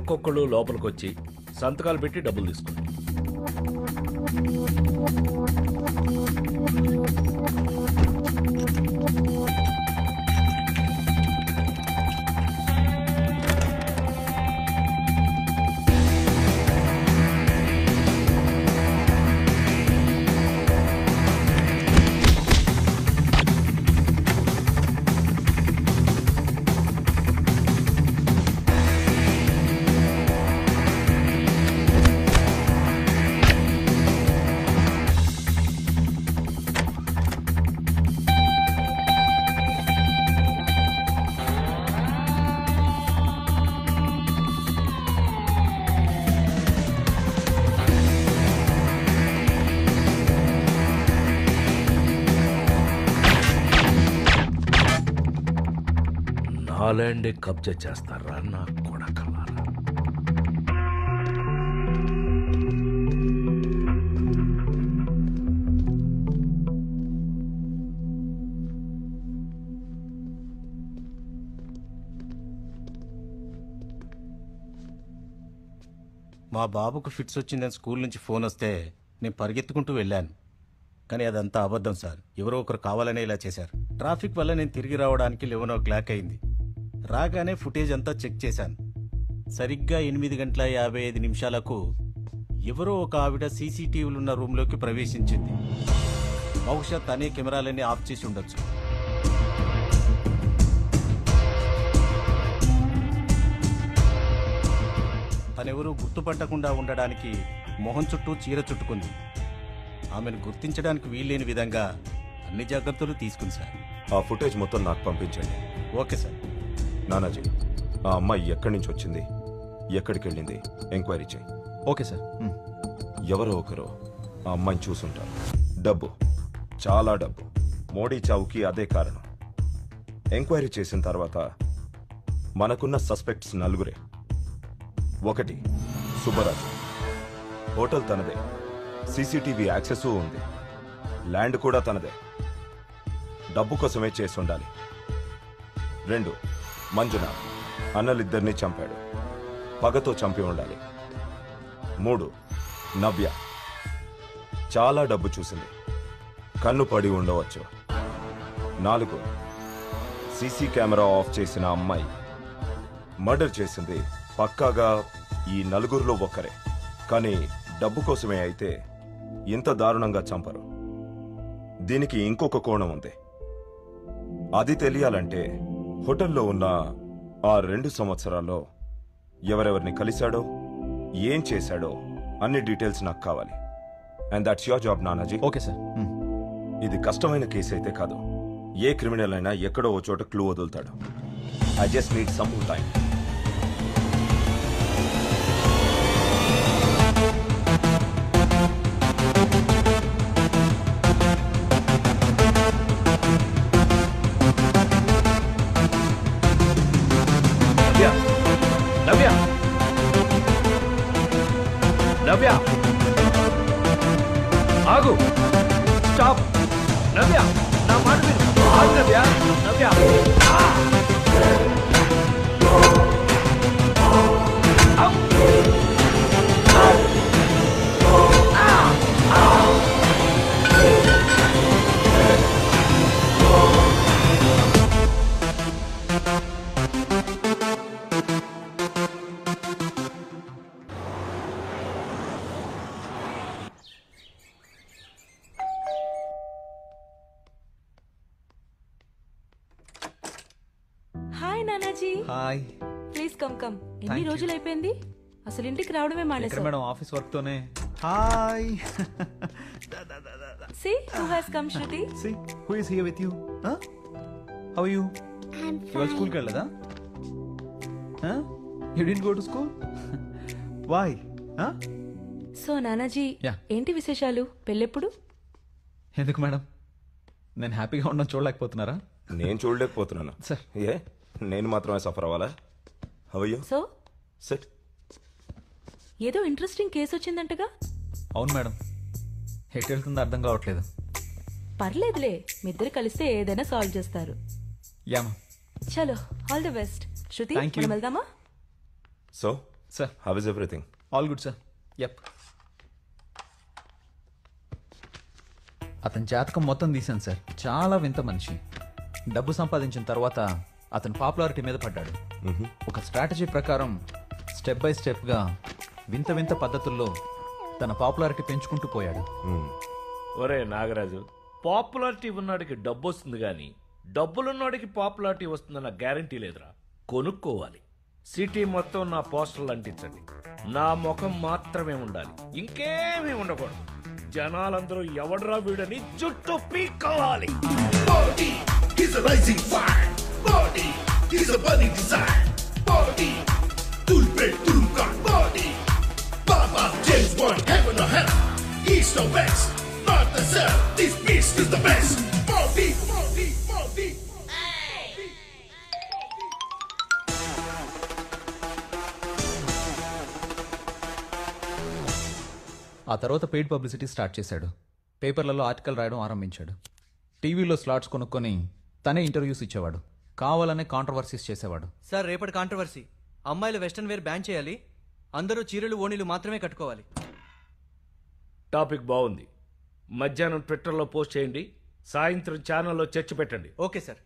ఒక్కొక్కళ్ళు లోపలికొచ్చి సంతకాలు పెట్టి డబ్బులు తీసుకోండి ల్యాండే కబ్జా చేస్తారా? నా కొడకలారా మా బాబుకు ఫిట్స్ వచ్చిందని స్కూల్ నుంచి ఫోన్ వస్తే నేను పరిగెత్తుకుంటూ వెళ్ళాను. కానీ అదంతా అబద్ధం సార్. ఎవరో ఒకరు కావాలనే ఇలా చేశారు. ట్రాఫిక్ వల్ల నేను తిరిగి రావడానికి లెవెన్ ఓ క్లాక్ అయింది. రాగానే ఫుటేజ్ అంతా చెక్ చేశాను. సరిగ్గా ఎనిమిది గంటల యాభై ఐదు నిమిషాలకు ఎవరో ఒక ఆవిడ సీసీటీవీలు ఉన్న రూమ్లోకి ప్రవేశించింది. బహుశా తనే కెమెరాలన్నీ ఆఫ్ చేసి ఉండొచ్చు. తనెవరూ గుర్తుపట్టకుండా ఉండడానికి మొహం చుట్టూ చీర చుట్టుకుంది. ఆమెను గుర్తించడానికి వీల్లేని విధంగా అన్ని జాగ్రత్తలు తీసుకుంది సార్. ఆ ఫుటేజ్ మొత్తం నాకు పంపించండి. Okay sir. నానాజీ ఆ అమ్మాయి ఎక్కడి నుంచి వచ్చింది? ఎక్కడికి వెళ్ళింది? ఎంక్వైరీ చేయి. Okay sir. ఎవరో ఒకరు ఆ అమ్మాయిని చూసుంటారు. డబ్బు. చాలా డబ్బు. మోడీ చావుకి అదే కారణం. ఎంక్వైరీ చేసిన తర్వాత మనకున్న సస్పెక్ట్స్ నలుగురే. ఒకటి సుబ్బరాజు. హోటల్ తనదే. సీసీటీవీ యాక్సెస్ ఉంది. ల్యాండ్ కూడా తనదే. డబ్బు కోసమే చేసి ఉండాలి. రెండు మంజున అన్నలిద్దరినీ చంపాడు. పగతో చంపి ఉండాలి. మూడు నవ్య. చాలా డబ్బు చూసింది. కన్ను పడి ఉండవచ్చు. నాలుగు సీసీ కెమెరా ఆఫ్ చేసిన అమ్మాయి. మర్డర్ చేసింది పక్కాగా ఈ నలుగురిలో ఒక్కరే. కానీ డబ్బు కోసమే అయితే ఇంత దారుణంగా చంపరు. దీనికి ఇంకొక కోణం ఉంది. అది తెలియాలంటే హోటల్లో ఉన్న ఆ రెండు సంవత్సరాల్లో ఎవరెవరిని కలిశాడో ఏం చేశాడో అన్ని డీటెయిల్స్ నాకు కావాలి. And that's your job Nanaji. Okay sir ఇది కష్టమైన కేసు అయితే కాదు. ఏ క్రిమినల్ అయినా ఎక్కడో ఓ చోట clue వదులుతాడు. I just need some time రోజులు అయిపోయింది అసలు ఇంటికి రావడమే మానేసావు మేడం? ఆఫీస్ వర్క్ తోనే hi see who has come Shruti see who is here with you how you ఇవాళ స్కూల్కి వెళ్ళదా you didn't go to school why so Nanaji Yeah. ఏంటి విశేషాలు? పెళ్ళెప్పుడు? ఎందుకు మేడం? నేను హ్యాపీగా ఉండడం చూడలేకపోతున్నారా? నేను చూడలేకపోతున్నాను. సార్ ఏ? నేను మాత్రమే సఫర్ అవ్వాలా? హవయ్యో సో సెట్ ఏదో ఇంట్రెస్టింగ్ కేసు వచ్చిందంటగా? అవును మేడం. ఎటు వెళ్తుందో అర్థం కావట్లేదు. పర్లేదులే మీ ఇద్దరు కలిస్తే ఏదైనా సాల్వ్ చేస్తారు. Yeah ma'am. చలో all the best. Shruti Thank you. మనం వెళ్దామా? So sir how is everything all good sir yup అతని జాతకం మొత్తం తీశాను సార్ చాలా వింత మనిషి. డబ్బు సంపాదించిన తర్వాత అతను పాపులారిటీ మీద పడ్డాడు. ఒక స్ట్రాటజీ ప్రకారం స్టెప్ బై స్టెప్గా వింత వింత పద్ధతుల్లో తన పాపులారిటీ పెంచుకుంటూ పోయాడు. ఒరే నాగరాజు పాపులారిటీ ఉన్నవాడికి డబ్బు వస్తుంది కానీ డబ్బులున్నవాడికి పాపులారిటీ వస్తుందన్న గ్యారంటీ లేదురా. కొనుక్కోవాలి. సిటీ మొత్తం నా పోస్టర్లు అంటించండి. నా ముఖం మాత్రమే ఉండాలి. ఇంకేమీ ఉండకూడదు. జనాలందరూ ఎవడ్రా వీడని జుట్టు పీక్కోవాలి. Body is a rising fire. Body is a burning desire. Body, ఆ తర్వాత పెయిడ్ పబ్లిసిటీ స్టార్ట్ చేశాడు. పేపర్లలో ఆర్టికల్ రాయడం ఆరంభించాడు. టీవీలో స్లాట్స్ కొనుక్కొని తనే ఇంటర్వ్యూస్ ఇచ్చేవాడు. కావాలనే కాంట్రవర్సీస్ చేసేవాడు. సార్ రేపటి కాంట్రవర్సీ అమ్మాయిలు వెస్ట్రన్ వేర్ బ్యాన్ చేయాలి. అందరూ చీరలు ఓణీలు మాత్రమే కట్టుకోవాలి. టాపిక్ బాగుంది. మధ్యాహ్నం ట్విట్టర్లో పోస్ట్ చేయండి. సాయంత్రం ఛానల్లో చర్చ పెట్టండి. Okay sir.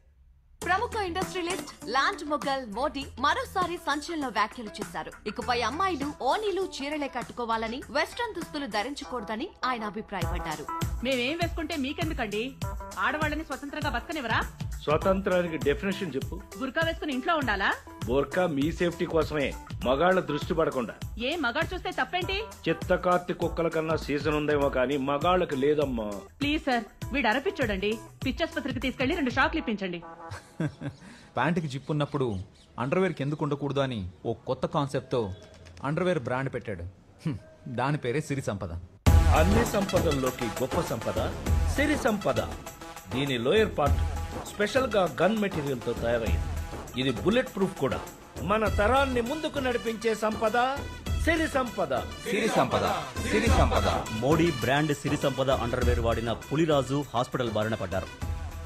ప్రముఖ ఇండస్ట్రియలిస్ట్ లాండ్ మొగల్ మోడీ మరోసారి సంచలన వ్యాఖ్యలు చేశారు. ఇకపై అమ్మాయిలు ఓనీలు చీరలే కట్టుకోవాలని వెస్ట్రన్ దుస్తులు ధరించకూడదని ఆయన అభిప్రాయపడ్డారు. మేమేం వేసుకుంటే మీకెందుకండి? ఆడవాళ్ళని స్వతంత్రంగా బతకనివరా స్వతంత్రానికి డెఫినేషన్ చెప్పు. గుర్కా వేసుకుని ఇంట్లో ఉండాలా? బోర్కా మీ సేఫ్టీ కోసమే. మగాళ్ళ దృష్టి పడకుండా. ఏ మగాడు చూస్తే తప్పేంటి? చిత్త కార్తె కుక్కల కన్నా సీజన్ ఉందేమో కానీ మగాళ్ళకి లేదమ్మా. ప్లీజ్ సార్ వీడు అరపిచ్చోడండి పిచ్చాసుపత్రికి తీసుకెళ్ళి రెండు షాక్లు ఇప్పించండి. ప్యాంటుకి జిప్ ఉన్నప్పుడు అండర్వేర్కి ఎందుకు ఉండకూడదు అని ఓ కొత్త కాన్సెప్ట్తో అండర్వేర్ బ్రాండ్ పెట్టాడు. హ్మ్, దాని పేరే సిరి సంపద. అన్ని సంపదల్లోకి గొప్ప సంపద సిరి సంపద. దీని లోయర్ పార్ట్ స్పెషల్గా గన్ మెటీరియల్తో తయారైంది. ఇది బుల్లెట్ ప్రూఫ్ కూడా. మన తరాన్ని ముందుకు నడిపించే సంపద సిరి సంపద. సిరి సంపద సిరి సంపద. మోడీ బ్రాండ్ సిరి సంపద అండర్వేర్ వాడిన పులిరాజు హాస్పిటల్ బారిన పడ్డారు.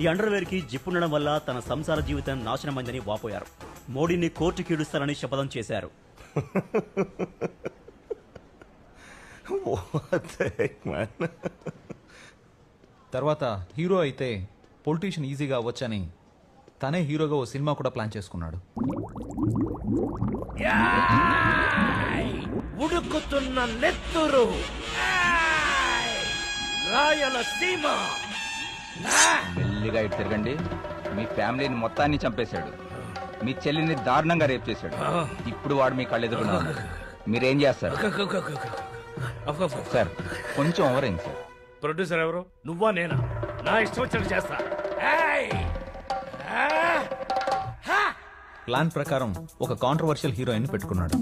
ఈ అండర్వేర్కి జిప్పుండడం వల్ల తన సంసార జీవితం నాశనమైందని వాపోయారు. మోడీని కోర్టుకి ఈడుస్తారని శపథం చేశారు? తర్వాత హీరో అయితే పొలిటీషియన్ ఈజీగా అవ్వచ్చని తనే హీరోగా ఓ సినిమా కూడా ప్లాన్ చేసుకున్నాడు. ఉడుకుతున్న నెత్తురు! రాయలసీమ మెల్లిగా ఇటు తిరగండి. మీ ఫ్యామిలీని మొత్తాన్ని చంపేశాడు. మీ చెల్లిని దారుణంగా రేప్ చేశాడు. ఇప్పుడు వాడు మీ కళ్ళెదురుగా ఉన్నాడు. మీరేం చేస్తారు? సార్ కొంచెం ఓవరైంది సార్. ప్రొడ్యూసర్ ఎవరు? నువ్వా నేనా? నా ఇష్టం వచ్చినట్టు చేస్తా ఏయ్! ఆ! ప్లాన్ ప్రకారం ఒక కాంట్రవర్షియల్ హీరోయిన్ పెట్టుకున్నాడు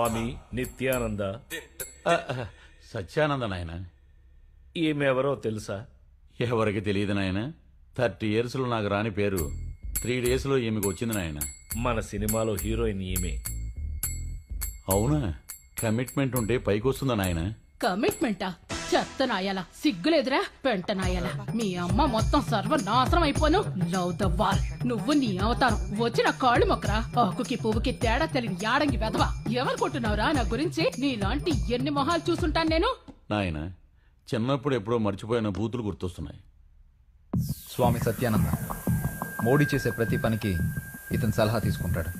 స్వామి నిత్యానంద. సత్యానంద నాయన? ఈమె ఎవరో తెలుసా? ఎవరికి తెలియదు నాయన? థర్టీ ఇయర్స్లో నాకు రాని పేరు. త్రీ డేస్లో ఈమెకు వచ్చింది నాయన. మన సినిమాలో హీరోయిన్ ఈమె. అవునా? కమిట్మెంట్ ఉంటే పైకి వస్తుందా నాయన? కమిట్మెంటా? చెత్త నాయాల సిగ్గులేదురా? పెంట నాయాల. మీ అమ్మ మొత్తం సర్వనాశనం అయిపోను. లవ్ ద వాల్ నువ్వు నీ అవతారం. వచ్చిన కాళ్ళు మొక్కరా. ఆకుకి పువ్వుకి తేడా తెలియని యాడంగి వెధవా. ఎవరుకుంటున్నావురా నా గురించి? నీలాంటి ఎన్ని మొహాలు చూసుంటాను నేను? నాయన చిన్నప్పుడు ఎప్పుడో మర్చిపోయిన బూతులు గుర్తొస్తున్నాయి. స్వామి సత్యానంద మోడీ చేసే ప్రతి పనికి ఇతని సలహా తీసుకుంటాడు.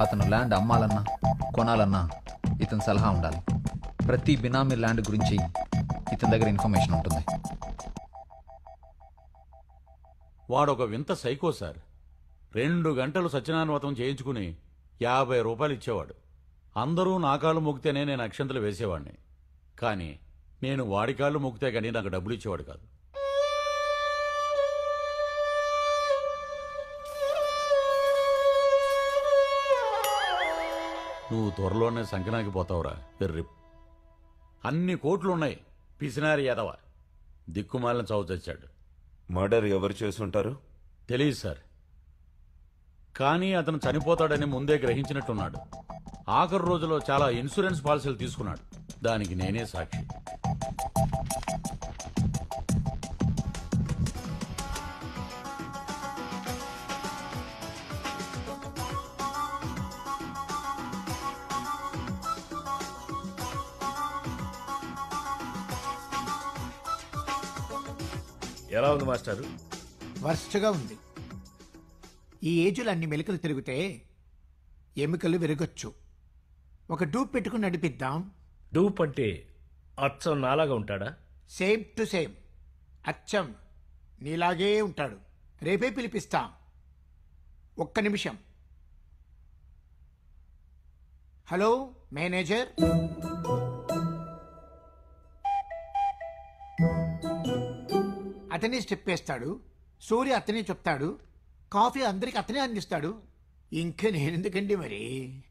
అతను ల్యాండ్ అమ్మాలన్నా కొనాలన్నా ఇతని సలహా ఉండాలి. ప్రతి బినామీ ల్యాండ్ గురించి ఇతని దగ్గర ఇన్ఫర్మేషన్ ఉంటుంది. వాడొక వింత సైకో సార్. రెండు గంటలు సత్యనారాయణ చేయించుకుని యాభై రూపాయలు ఇచ్చేవాడు. అందరూ నా కాళ్ళు మొక్కితేనే నేను అక్షంతలు వేసేవాడిని కానీ నేను వాడి కాళ్ళు మొక్కితే కానీ నాకు డబ్బులు ఇచ్చేవాడు కాదు. నువ్వు త్వరలోనే సంకనాకి పోతావురా వెర్రి. అన్ని కోట్లు ఉన్నాయి పిసినారి యాదవ. దిక్కుమాలిన చావు చచ్చాడు. మర్డర్ ఎవరు చేసుంటారు? తెలియదు సార్. కానీ అతను చనిపోతాడని ముందే గ్రహించినట్టున్నాడు. ఆఖరు రోజులో చాలా ఇన్సూరెన్స్ పాలసీలు తీసుకున్నాడు. దానికి నేనే సాక్షి. ఎలా ఉంది మాస్టారు? వర్స్ట్గా ఉంది. ఈ ఏజ్లో అన్ని మెలికలు తిరిగితే ఎముకలు విరగొచ్చు. ఒక డూప్ పెట్టుకుని నడిపిద్దాం. డూప్ అంటే అచ్చం నాలాగా ఉంటాడా? సేమ్ టు సేమ్ అచ్చం నీలాగే ఉంటాడు. రేపే పిలిపిస్తాం. ఒక్క నిమిషం. హలో మేనేజర్ అతనే స్టెప్ వేస్తాడు సూర్య అతనే చెప్తాడు కాఫీ అందరికి అతనే అందిస్తాడు. ఇంకా నేనెందుకండి మరి?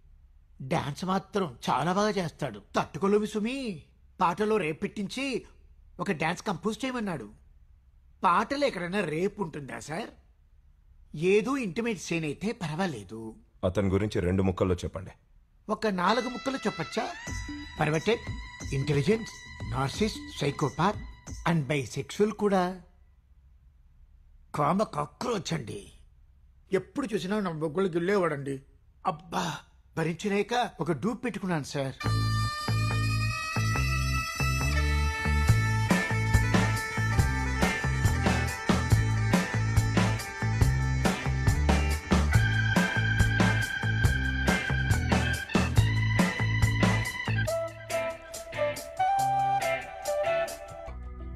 డాన్స్ మాత్రం చాలా బాగా చేస్తాడు. తట్టుకోలేవు సుమి. పాటలో రేప్ పెట్టించి ఒక డాన్స్ కంపోజ్ చేయమన్నాడు. పాటలో ఎక్కడైనా రేప్ ఉంటుందా సార్? ఏదో ఇంటిమేట్ సీన్ అయితే పర్వాలేదు. అతని గురించి రెండు ముక్కల్లో చెప్పండి. ఒక నాలుగు ముక్కలు చెప్పచ్చా? Perverted intelligence narcissist psychopath and bisexual కూడా. కామ కాక్రోచ్ అండి ఎప్పుడు చూసినా నా బొగ్గులు గిల్లేవాడండి. అబ్బా భరించలేక ఒక డూప్ పెట్టుకున్నాను సార్.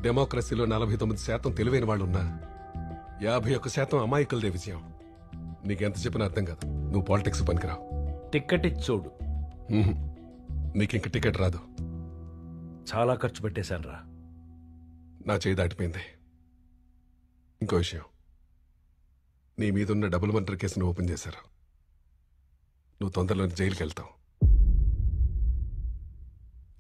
డెమోక్రసీలో నలభై తొమ్మిది శాతం తెలివైన వాళ్ళు ఉన్నా యాభై ఒక్క శాతం అమాయకులదే విజయం. నీకెంత చెప్పినా అర్థం కాదు. నువ్వు పాలిటిక్స్ పనికిరావు. టిక్కెట్ ఇచ్చి చూడు మ్మ్. నీకింక టికెట్ రాదు. చాలా ఖర్చు పెట్టేశాను రా నా చేయి దాటిపోయింది. ఇంకో విషయం. నీ మీదున్న డబుల్ మర్డర్ కేసును ఓపెన్ చేశారు. నువ్వు తొందరలోనే జైలుకి వెళ్తావు.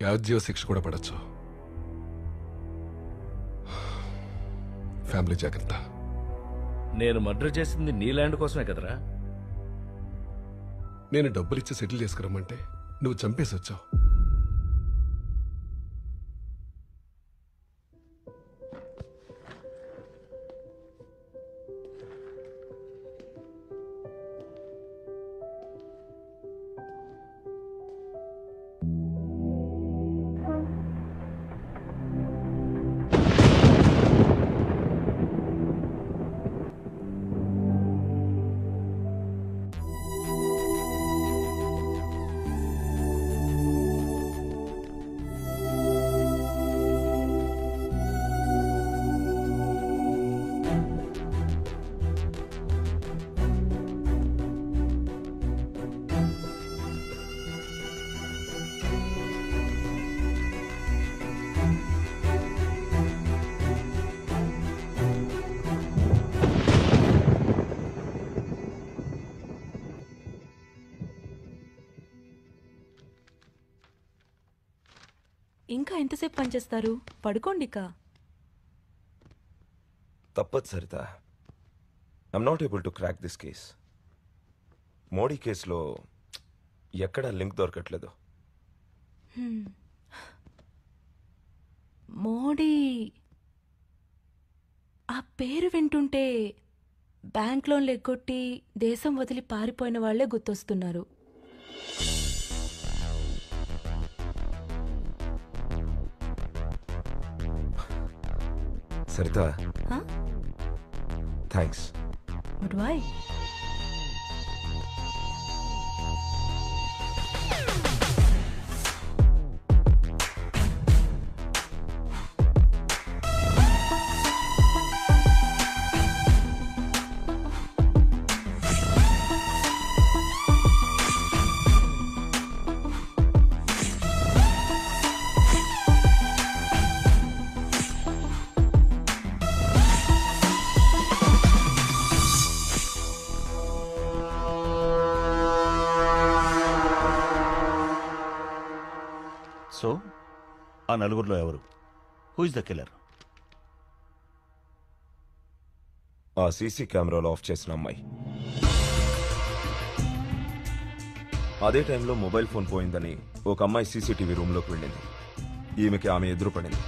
యావజ్జీవ శిక్ష కూడా పడచ్చు. ఫ్యామిలీ జాగ్రత్త. నేను మర్డర్ చేసింది నీ ల్యాండ్ కోసమే కదరా. నేను డబ్బులిచ్చి సెటిల్ చేసుకురమ్మంటే నువ్వు చంపేసి వచ్చావు పనిచేస్తారు పడుకోండి తప్పదు Saritha. I'm not able to crack this case Modi కేసులో ఎక్కడా లింక్ దొరకట్లేదు. మోడీ ఆ పేరు వింటుంటే బ్యాంక్ లోన్లు ఎగ్గొట్టి దేశం వదిలి పారిపోయిన వాళ్ళే గుర్తొస్తున్నారు. సరిత? Thanks But why? నలుగురిలో ఎవరు? హూ ఇస్ ద కిల్లర్ ఆ సీసీ కెమెరాలో ఆఫ్ చేసిన అమ్మాయి. అదే టైంలో మొబైల్ ఫోన్ పోయిందని ఒక అమ్మాయి సీసీటీవీ రూమ్లోకి వెళ్ళింది. ఈమెకి ఆమె ఎదురు పడింది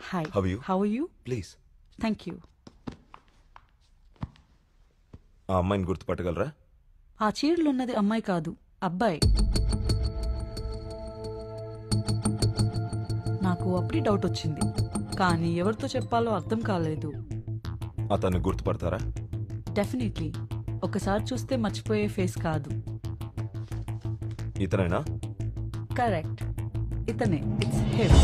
hi How are you? How you please thank you ఆ అమ్మాయిని గుర్తుపట్టగలరా? ఆ చీరలు ఉన్నది అమ్మాయి కాదు అబ్బాయి. నాకు అప్పుడే డౌట్ వచ్చింది కానీ ఎవరితో చెప్పాలో అర్థం కాలేదు. అతన్ని గుర్తుపడతారా? డెఫినెట్లీ ఒకసారి చూస్తే మర్చిపోయే ఫేస్ కాదు. ఇతనైనా? కరెక్ట్ ఇతనే. It's him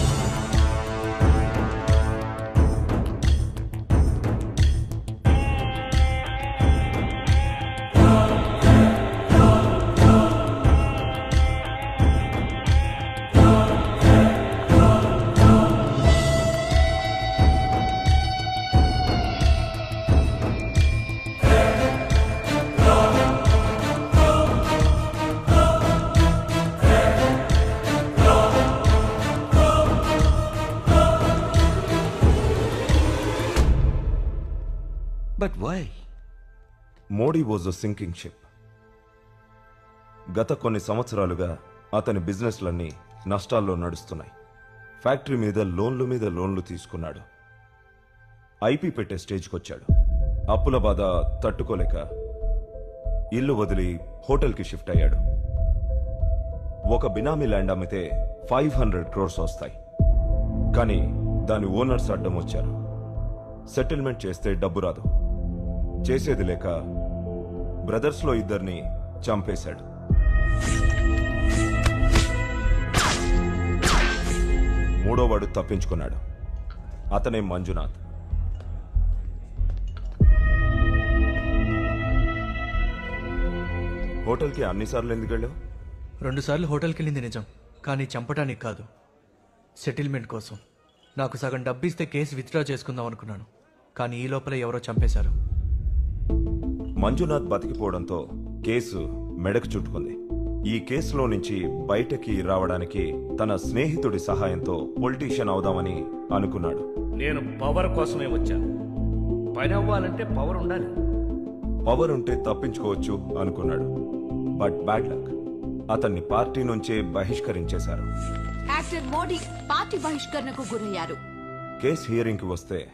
but why Modi was a sinking ship గత కొన్ని సంవత్సరాలుగా అతని బిజినెస్లన్నీ నష్టాల్లో నడుస్తున్నాయి. ఫ్యాక్టరీ మీద లోన్లు మీద లోన్లు తీసుకున్నాడు. ఐపీ పెట్టే స్టేజ్కి వచ్చాడు అప్పుల బాధ తట్టుకోలేక ఇల్లు వదిలి హోటల్కి షిఫ్ట్ అయ్యాడు. ఒక బినామీ ల్యాండ్ అమ్మితే ఫైవ్ హండ్రెడ్ క్రోర్స్ వస్తాయి. కానీ దాని ఓనర్స్ అడ్డం వచ్చారు. సెటిల్మెంట్ చేస్తే డబ్బు రాదు. చేసేది లేక బ్రదర్స్లో ఇద్దరిని చంపేశాడు. మూడోవాడు తప్పించుకున్నాడు. అతనే మంజునాథ్. హోటల్కి అన్నిసార్లు ఎందుకు వెళ్ళావు? రెండుసార్లు హోటల్కి వెళ్ళింది నిజం కానీ చంపడానికి కాదు. సెటిల్మెంట్ కోసం. నాకు సగం డబ్బు ఇస్తే కేసు విత్డ్రా చేసుకుందాం అనుకున్నాను కానీ ఈ లోపల ఎవరో చంపేశారు. మంజునాథ్ బతికిపోవడంతో కేసు మెడకు చుట్టుకుంది. ఈ కేసులో నుంచి బయటకి రావడానికి తన స్నేహితుడి సహాయంతో పొలిటీషియన్ అవుదామని అనుకున్నాడు. నేను పవర్ కోసమే వచ్చాను పని అవ్వాలంటే పవర్ ఉండాలి. పవర్ ఉంటే తప్పించుకోవచ్చు అనుకున్నాడు. But bad luck. అతన్ని పార్టీ నుంచే బహిష్కరించేశారు. యాక్టర్ మోడీ పార్టీ బహిష్కరణకు గురయ్యారు. కేస్ హియరింగ్కి వస్తే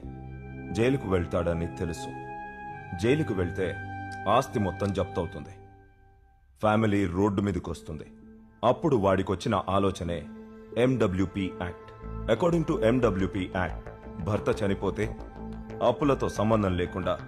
జైలుకు వెళ్తాడని తెలుసు. జైలుకు వెళ్తే ఆస్తి మొత్తం జప్తవుతుంది. ఫ్యామిలీ రోడ్డు మీదకి వస్తుంది అప్పుడు వాడికొచ్చిన ఆలోచనే MWP act according to MWP act భర్త చనిపోతే అప్పులతో సంబంధం లేకుండా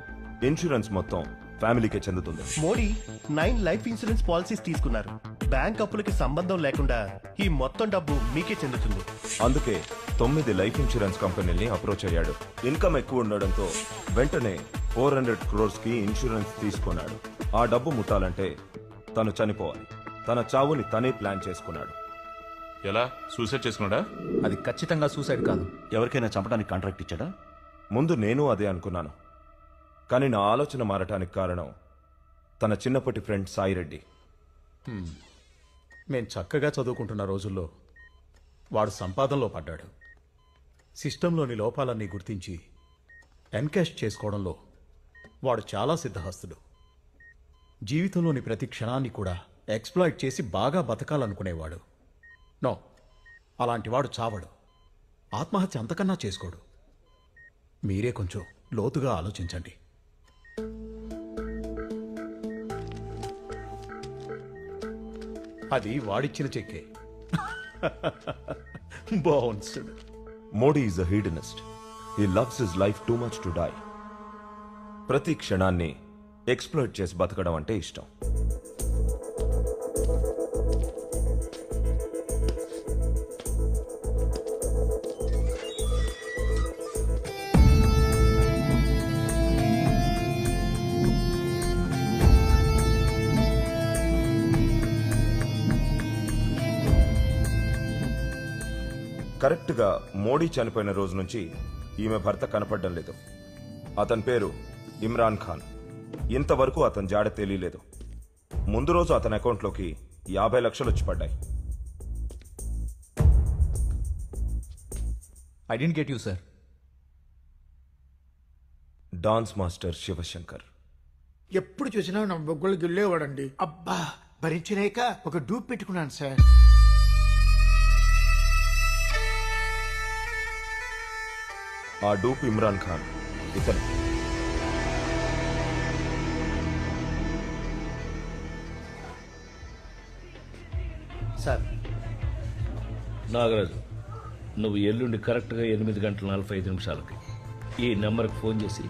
ఇన్సూరెన్స్ మొత్తం ఫ్యామిలీకే చెందుతుంది. Modi nine life insurance policies తీసుకున్నారు. బ్యాంక్ అప్పులకి సంబంధం లేకుండా ఈ మొత్తం డబ్బు మీకే చెందుతుంది. అందుకే తొమ్మిది లైఫ్ ఇన్సూరెన్స్ కంపెనీల్ని అప్రోచ్ అయ్యాడు. ఇన్కమ్ ఎక్కువ ఉండడంతో వెంటనే ఫోర్ హండ్రెడ్ క్రోర్స్కి ఇన్సూరెన్స్ తీసుకున్నాడు. ఆ డబ్బు ముట్టాలంటే తను చనిపోవాలి. తన చావుని తనే ప్లాన్ చేసుకున్నాడు. ఎలా? సూసైడ్ చేసుకున్నాడా? అది ఖచ్చితంగా సూసైడ్ కాదు. ఎవరికైనా చంపడానికి కాంట్రాక్ట్ ఇచ్చాడా? ముందు నేను అదే అనుకున్నాను. కానీ నా ఆలోచన మారటానికి కారణం తన చిన్నప్పటి ఫ్రెండ్ సాయిరెడ్డి. హ్మ్. మేం చక్కగా చదువుకుంటున్న రోజుల్లో వాడు సంపాదనలో పడ్డాడు. సిస్టంలోని లోపాలన్నీ గుర్తించి ఎన్కాష్ చేసుకోవడంలో వాడు చాలా సిద్ధహస్తుడు. జీవితంలోని ప్రతి క్షణాన్ని కూడా ఎక్స్ప్లాయిట్ చేసి బాగా బతకాలనుకునేవాడు. నో అలాంటి వాడు చావడు. ఆత్మహత్య అంతకన్నా చేసుకోడు. మీరే కొంచెం లోతుగా ఆలోచించండి. అది వాడిచ్చిన చెక్కే. బాగుంది Modi is a hedonist. He loves his life too much to die. ప్రతి క్షణాన్ని ఎక్స్ప్లోర్ చేసి బతకడం అంటే ఇష్టం. కరెక్ట్గా మోడీ చనిపోయిన రోజు నుంచి ఈమె భర్త కనపడడం లేదు. అతని పేరు ఇమ్రాన్ ఖాన్. ఇంతవరకు అతని జాడ తెలియలేదు. ముందు రోజు అతని అకౌంట్లోకి యాభై లక్షలు వచ్చి పడ్డాయి. I didn't get you sir dance master Shivashankar. ఎప్పుడు చూసినా నా బొగ్గులు గిల్లేవాడండి. అబ్బా భరించలేక ఒక డూప్ పెట్టుకున్నాను సార్. ఆ డూప్ ఇమ్రాన్ ఖాన్ ఇతను. సార్. నాగరాజు నువ్వు ఎల్లుండి కరెక్ట్గా ఎనిమిది గంటల నలభై ఐదు నిమిషాలకి ఈ నెంబర్కి ఫోన్ చేసి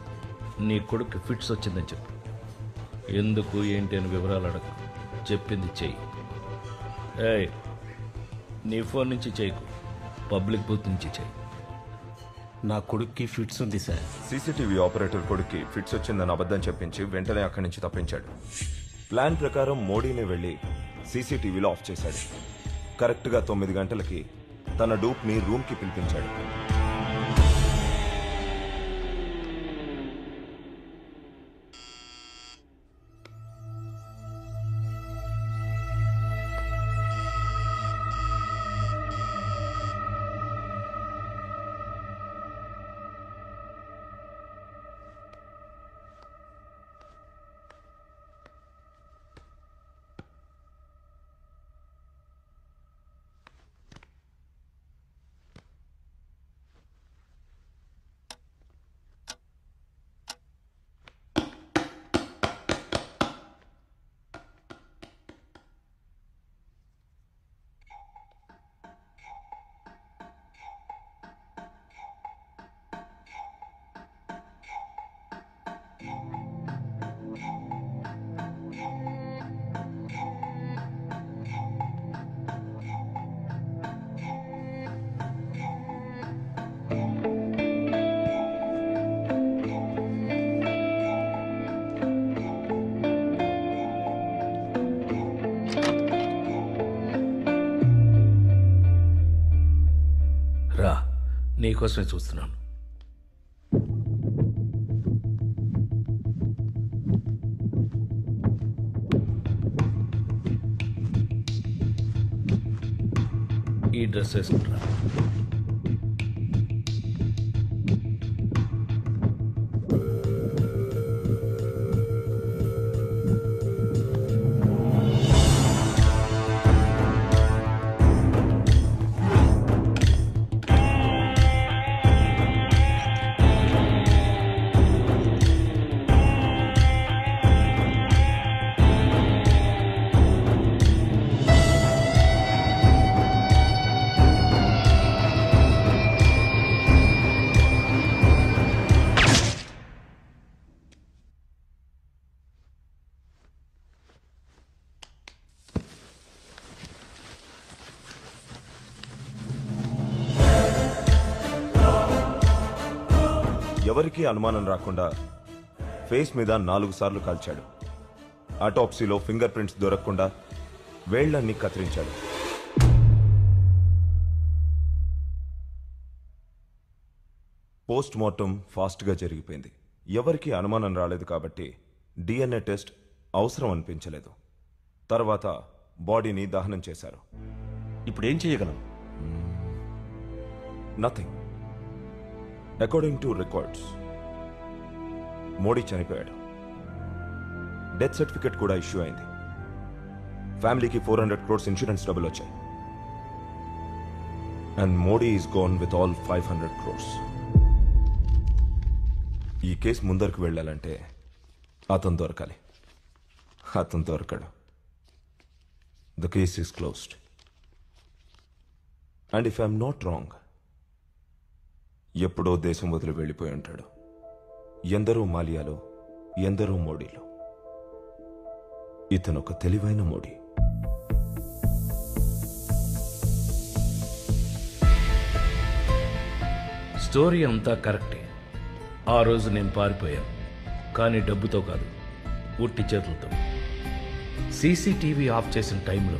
నీ కొడుకు ఫిట్స్ వచ్చిందని చెప్పు. ఎందుకు ఏంటి అని వివరాలు అడగ. చెప్పింది చెయ్యి. ఏయ్ నీ ఫోన్ నుంచి చేయకు. పబ్లిక్ బూత్ నుంచి చెయ్యి నా కొడుక్కి ఫిట్స్ ఉంది సార్. సీసీటీవీ ఆపరేటర్ కొడుక్కి ఫిట్స్ వచ్చిందని అబద్ధం చెప్పించి వెంటనే అక్కడి నుంచి తప్పించాడు. ప్లాన్ ప్రకారం మోడీని వెళ్ళి సీసీటీవీలో ఆఫ్ చేశాడు. కరెక్ట్గా తొమ్మిది గంటలకి తన డూప్ని రూమ్కి పిలిపించాడు. నీకోసమే చూస్తున్నాను. ఈ డ్రెస్ వేసుకుంటున్నాను. ఎవరికీ అనుమానం రాకుండా ఫేస్ మీద నాలుగు సార్లు కాల్చాడు. ఆటోప్సీలో ఫింగర్ ప్రింట్స్ దొరకకుండా వేళ్ళన్నీ కత్తిరించాడు. పోస్ట్ మార్టం ఫాస్ట్గా జరిగిపోయింది. ఎవరికీ అనుమానం రాలేదు కాబట్టి డిఎన్ఏ టెస్ట్ అవసరం అనిపించలేదు. తర్వాత బాడీని దహనం చేశారు. ఇప్పుడు ఏం చేయగలం? Nothing. According to records. Modi చనిపోయాడు. డెత్ సర్టిఫికెట్ కూడా ఇష్యూ అయింది. ఫ్యామిలీకి ఫోర్ హండ్రెడ్ క్రోర్స్ ఇన్సూరెన్స్ డబ్బులు వచ్చాయి. And Modi is gone with all five hundred crores ఈ కేసు ముందరకు వెళ్ళాలంటే అతను దొరకాలి. అతను దొరకడు. The case is closed and if I'm not wrong ఎప్పుడో దేశం వదిలి వెళ్ళిపోయి ఉంటాడు. ఎందరో మాలియాలో ఎందరో మోడీలో. ఇతను ఒక తెలివైన మోడీ. స్టోరీ అంతా కరెక్టే. ఆ రోజు నేను పారిపోయాను. కానీ డబ్బుతో కాదు ఉట్టి చేతులతో. సీసీటీవీ ఆఫ్ చేసిన టైంలో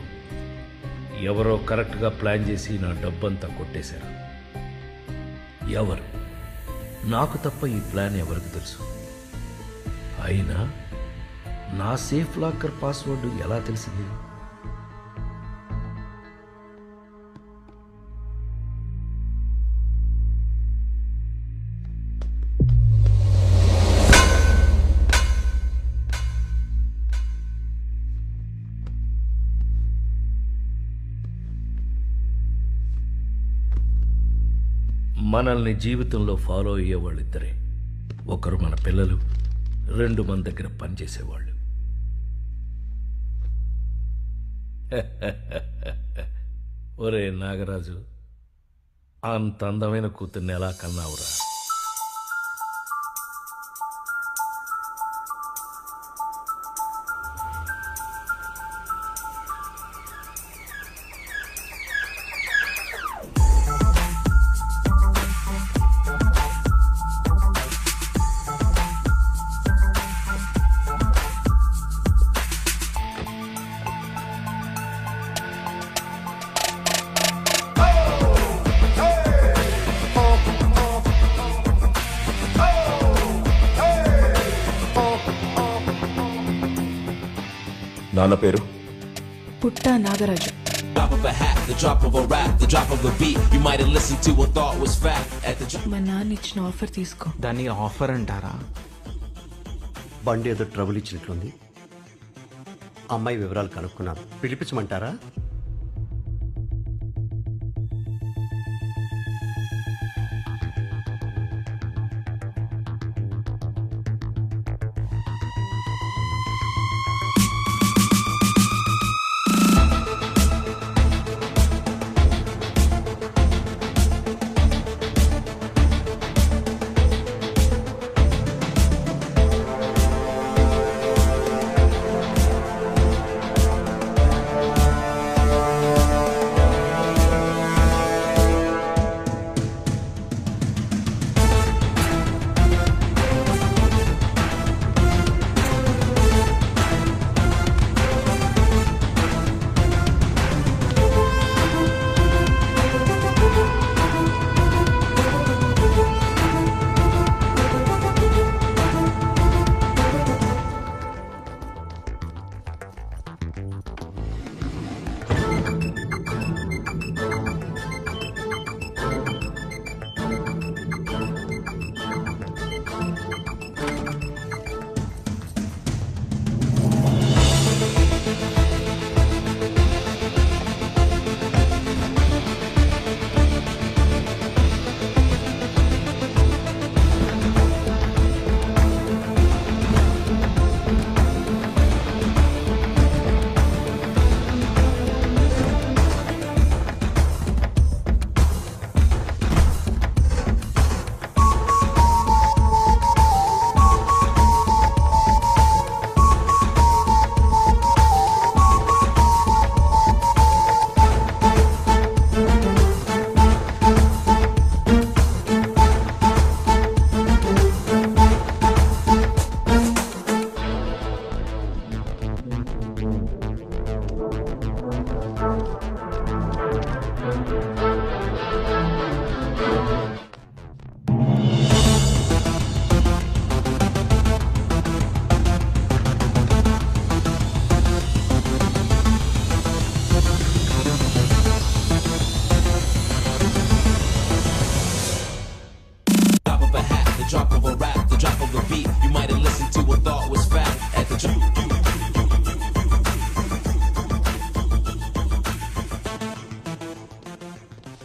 ఎవరో కరెక్ట్గా ప్లాన్ చేసి నా డబ్బంతా కొట్టేశారు. ఎవరు? నాకు తప్ప ఈ ప్లాన్ ఎవరికి తెలుసు? అయినా నా సేఫ్ లాకర్ పాస్వర్డ్ ఎలా తెలిసింది? మనల్ని జీవితంలో ఫాలో అయ్యే వాళ్ళిద్దరే ఒకరు మన పిల్లలు రెండు మన దగ్గర పనిచేసేవాళ్ళు. ఒరే నాగరాజు అంత అందమైన కూతుర్ని ఎలా కన్నావురా? నాన్న ఇచ్చిన ఆఫర్ తీసుకో. దాన్ని ఆఫర్ అంటారా? బండి ఏదో ట్రబుల్ ఇచ్చినట్లుంది. అమ్మాయి వివరాలు కనుక్కున్నాను పిలిపించమంటారా?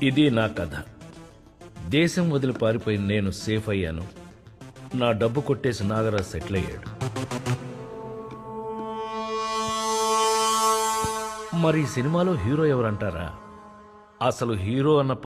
ఇది నా కథ. దేశం వదిలి పారిపోయి నేను సేఫ్ అయ్యాను. నా డబ్బు కొట్టేసి నాగరాజ్ సెటిల్ అయ్యాడు. మరి ఈ సినిమాలో హీరో ఎవరంటారా? అసలు హీరో అన్న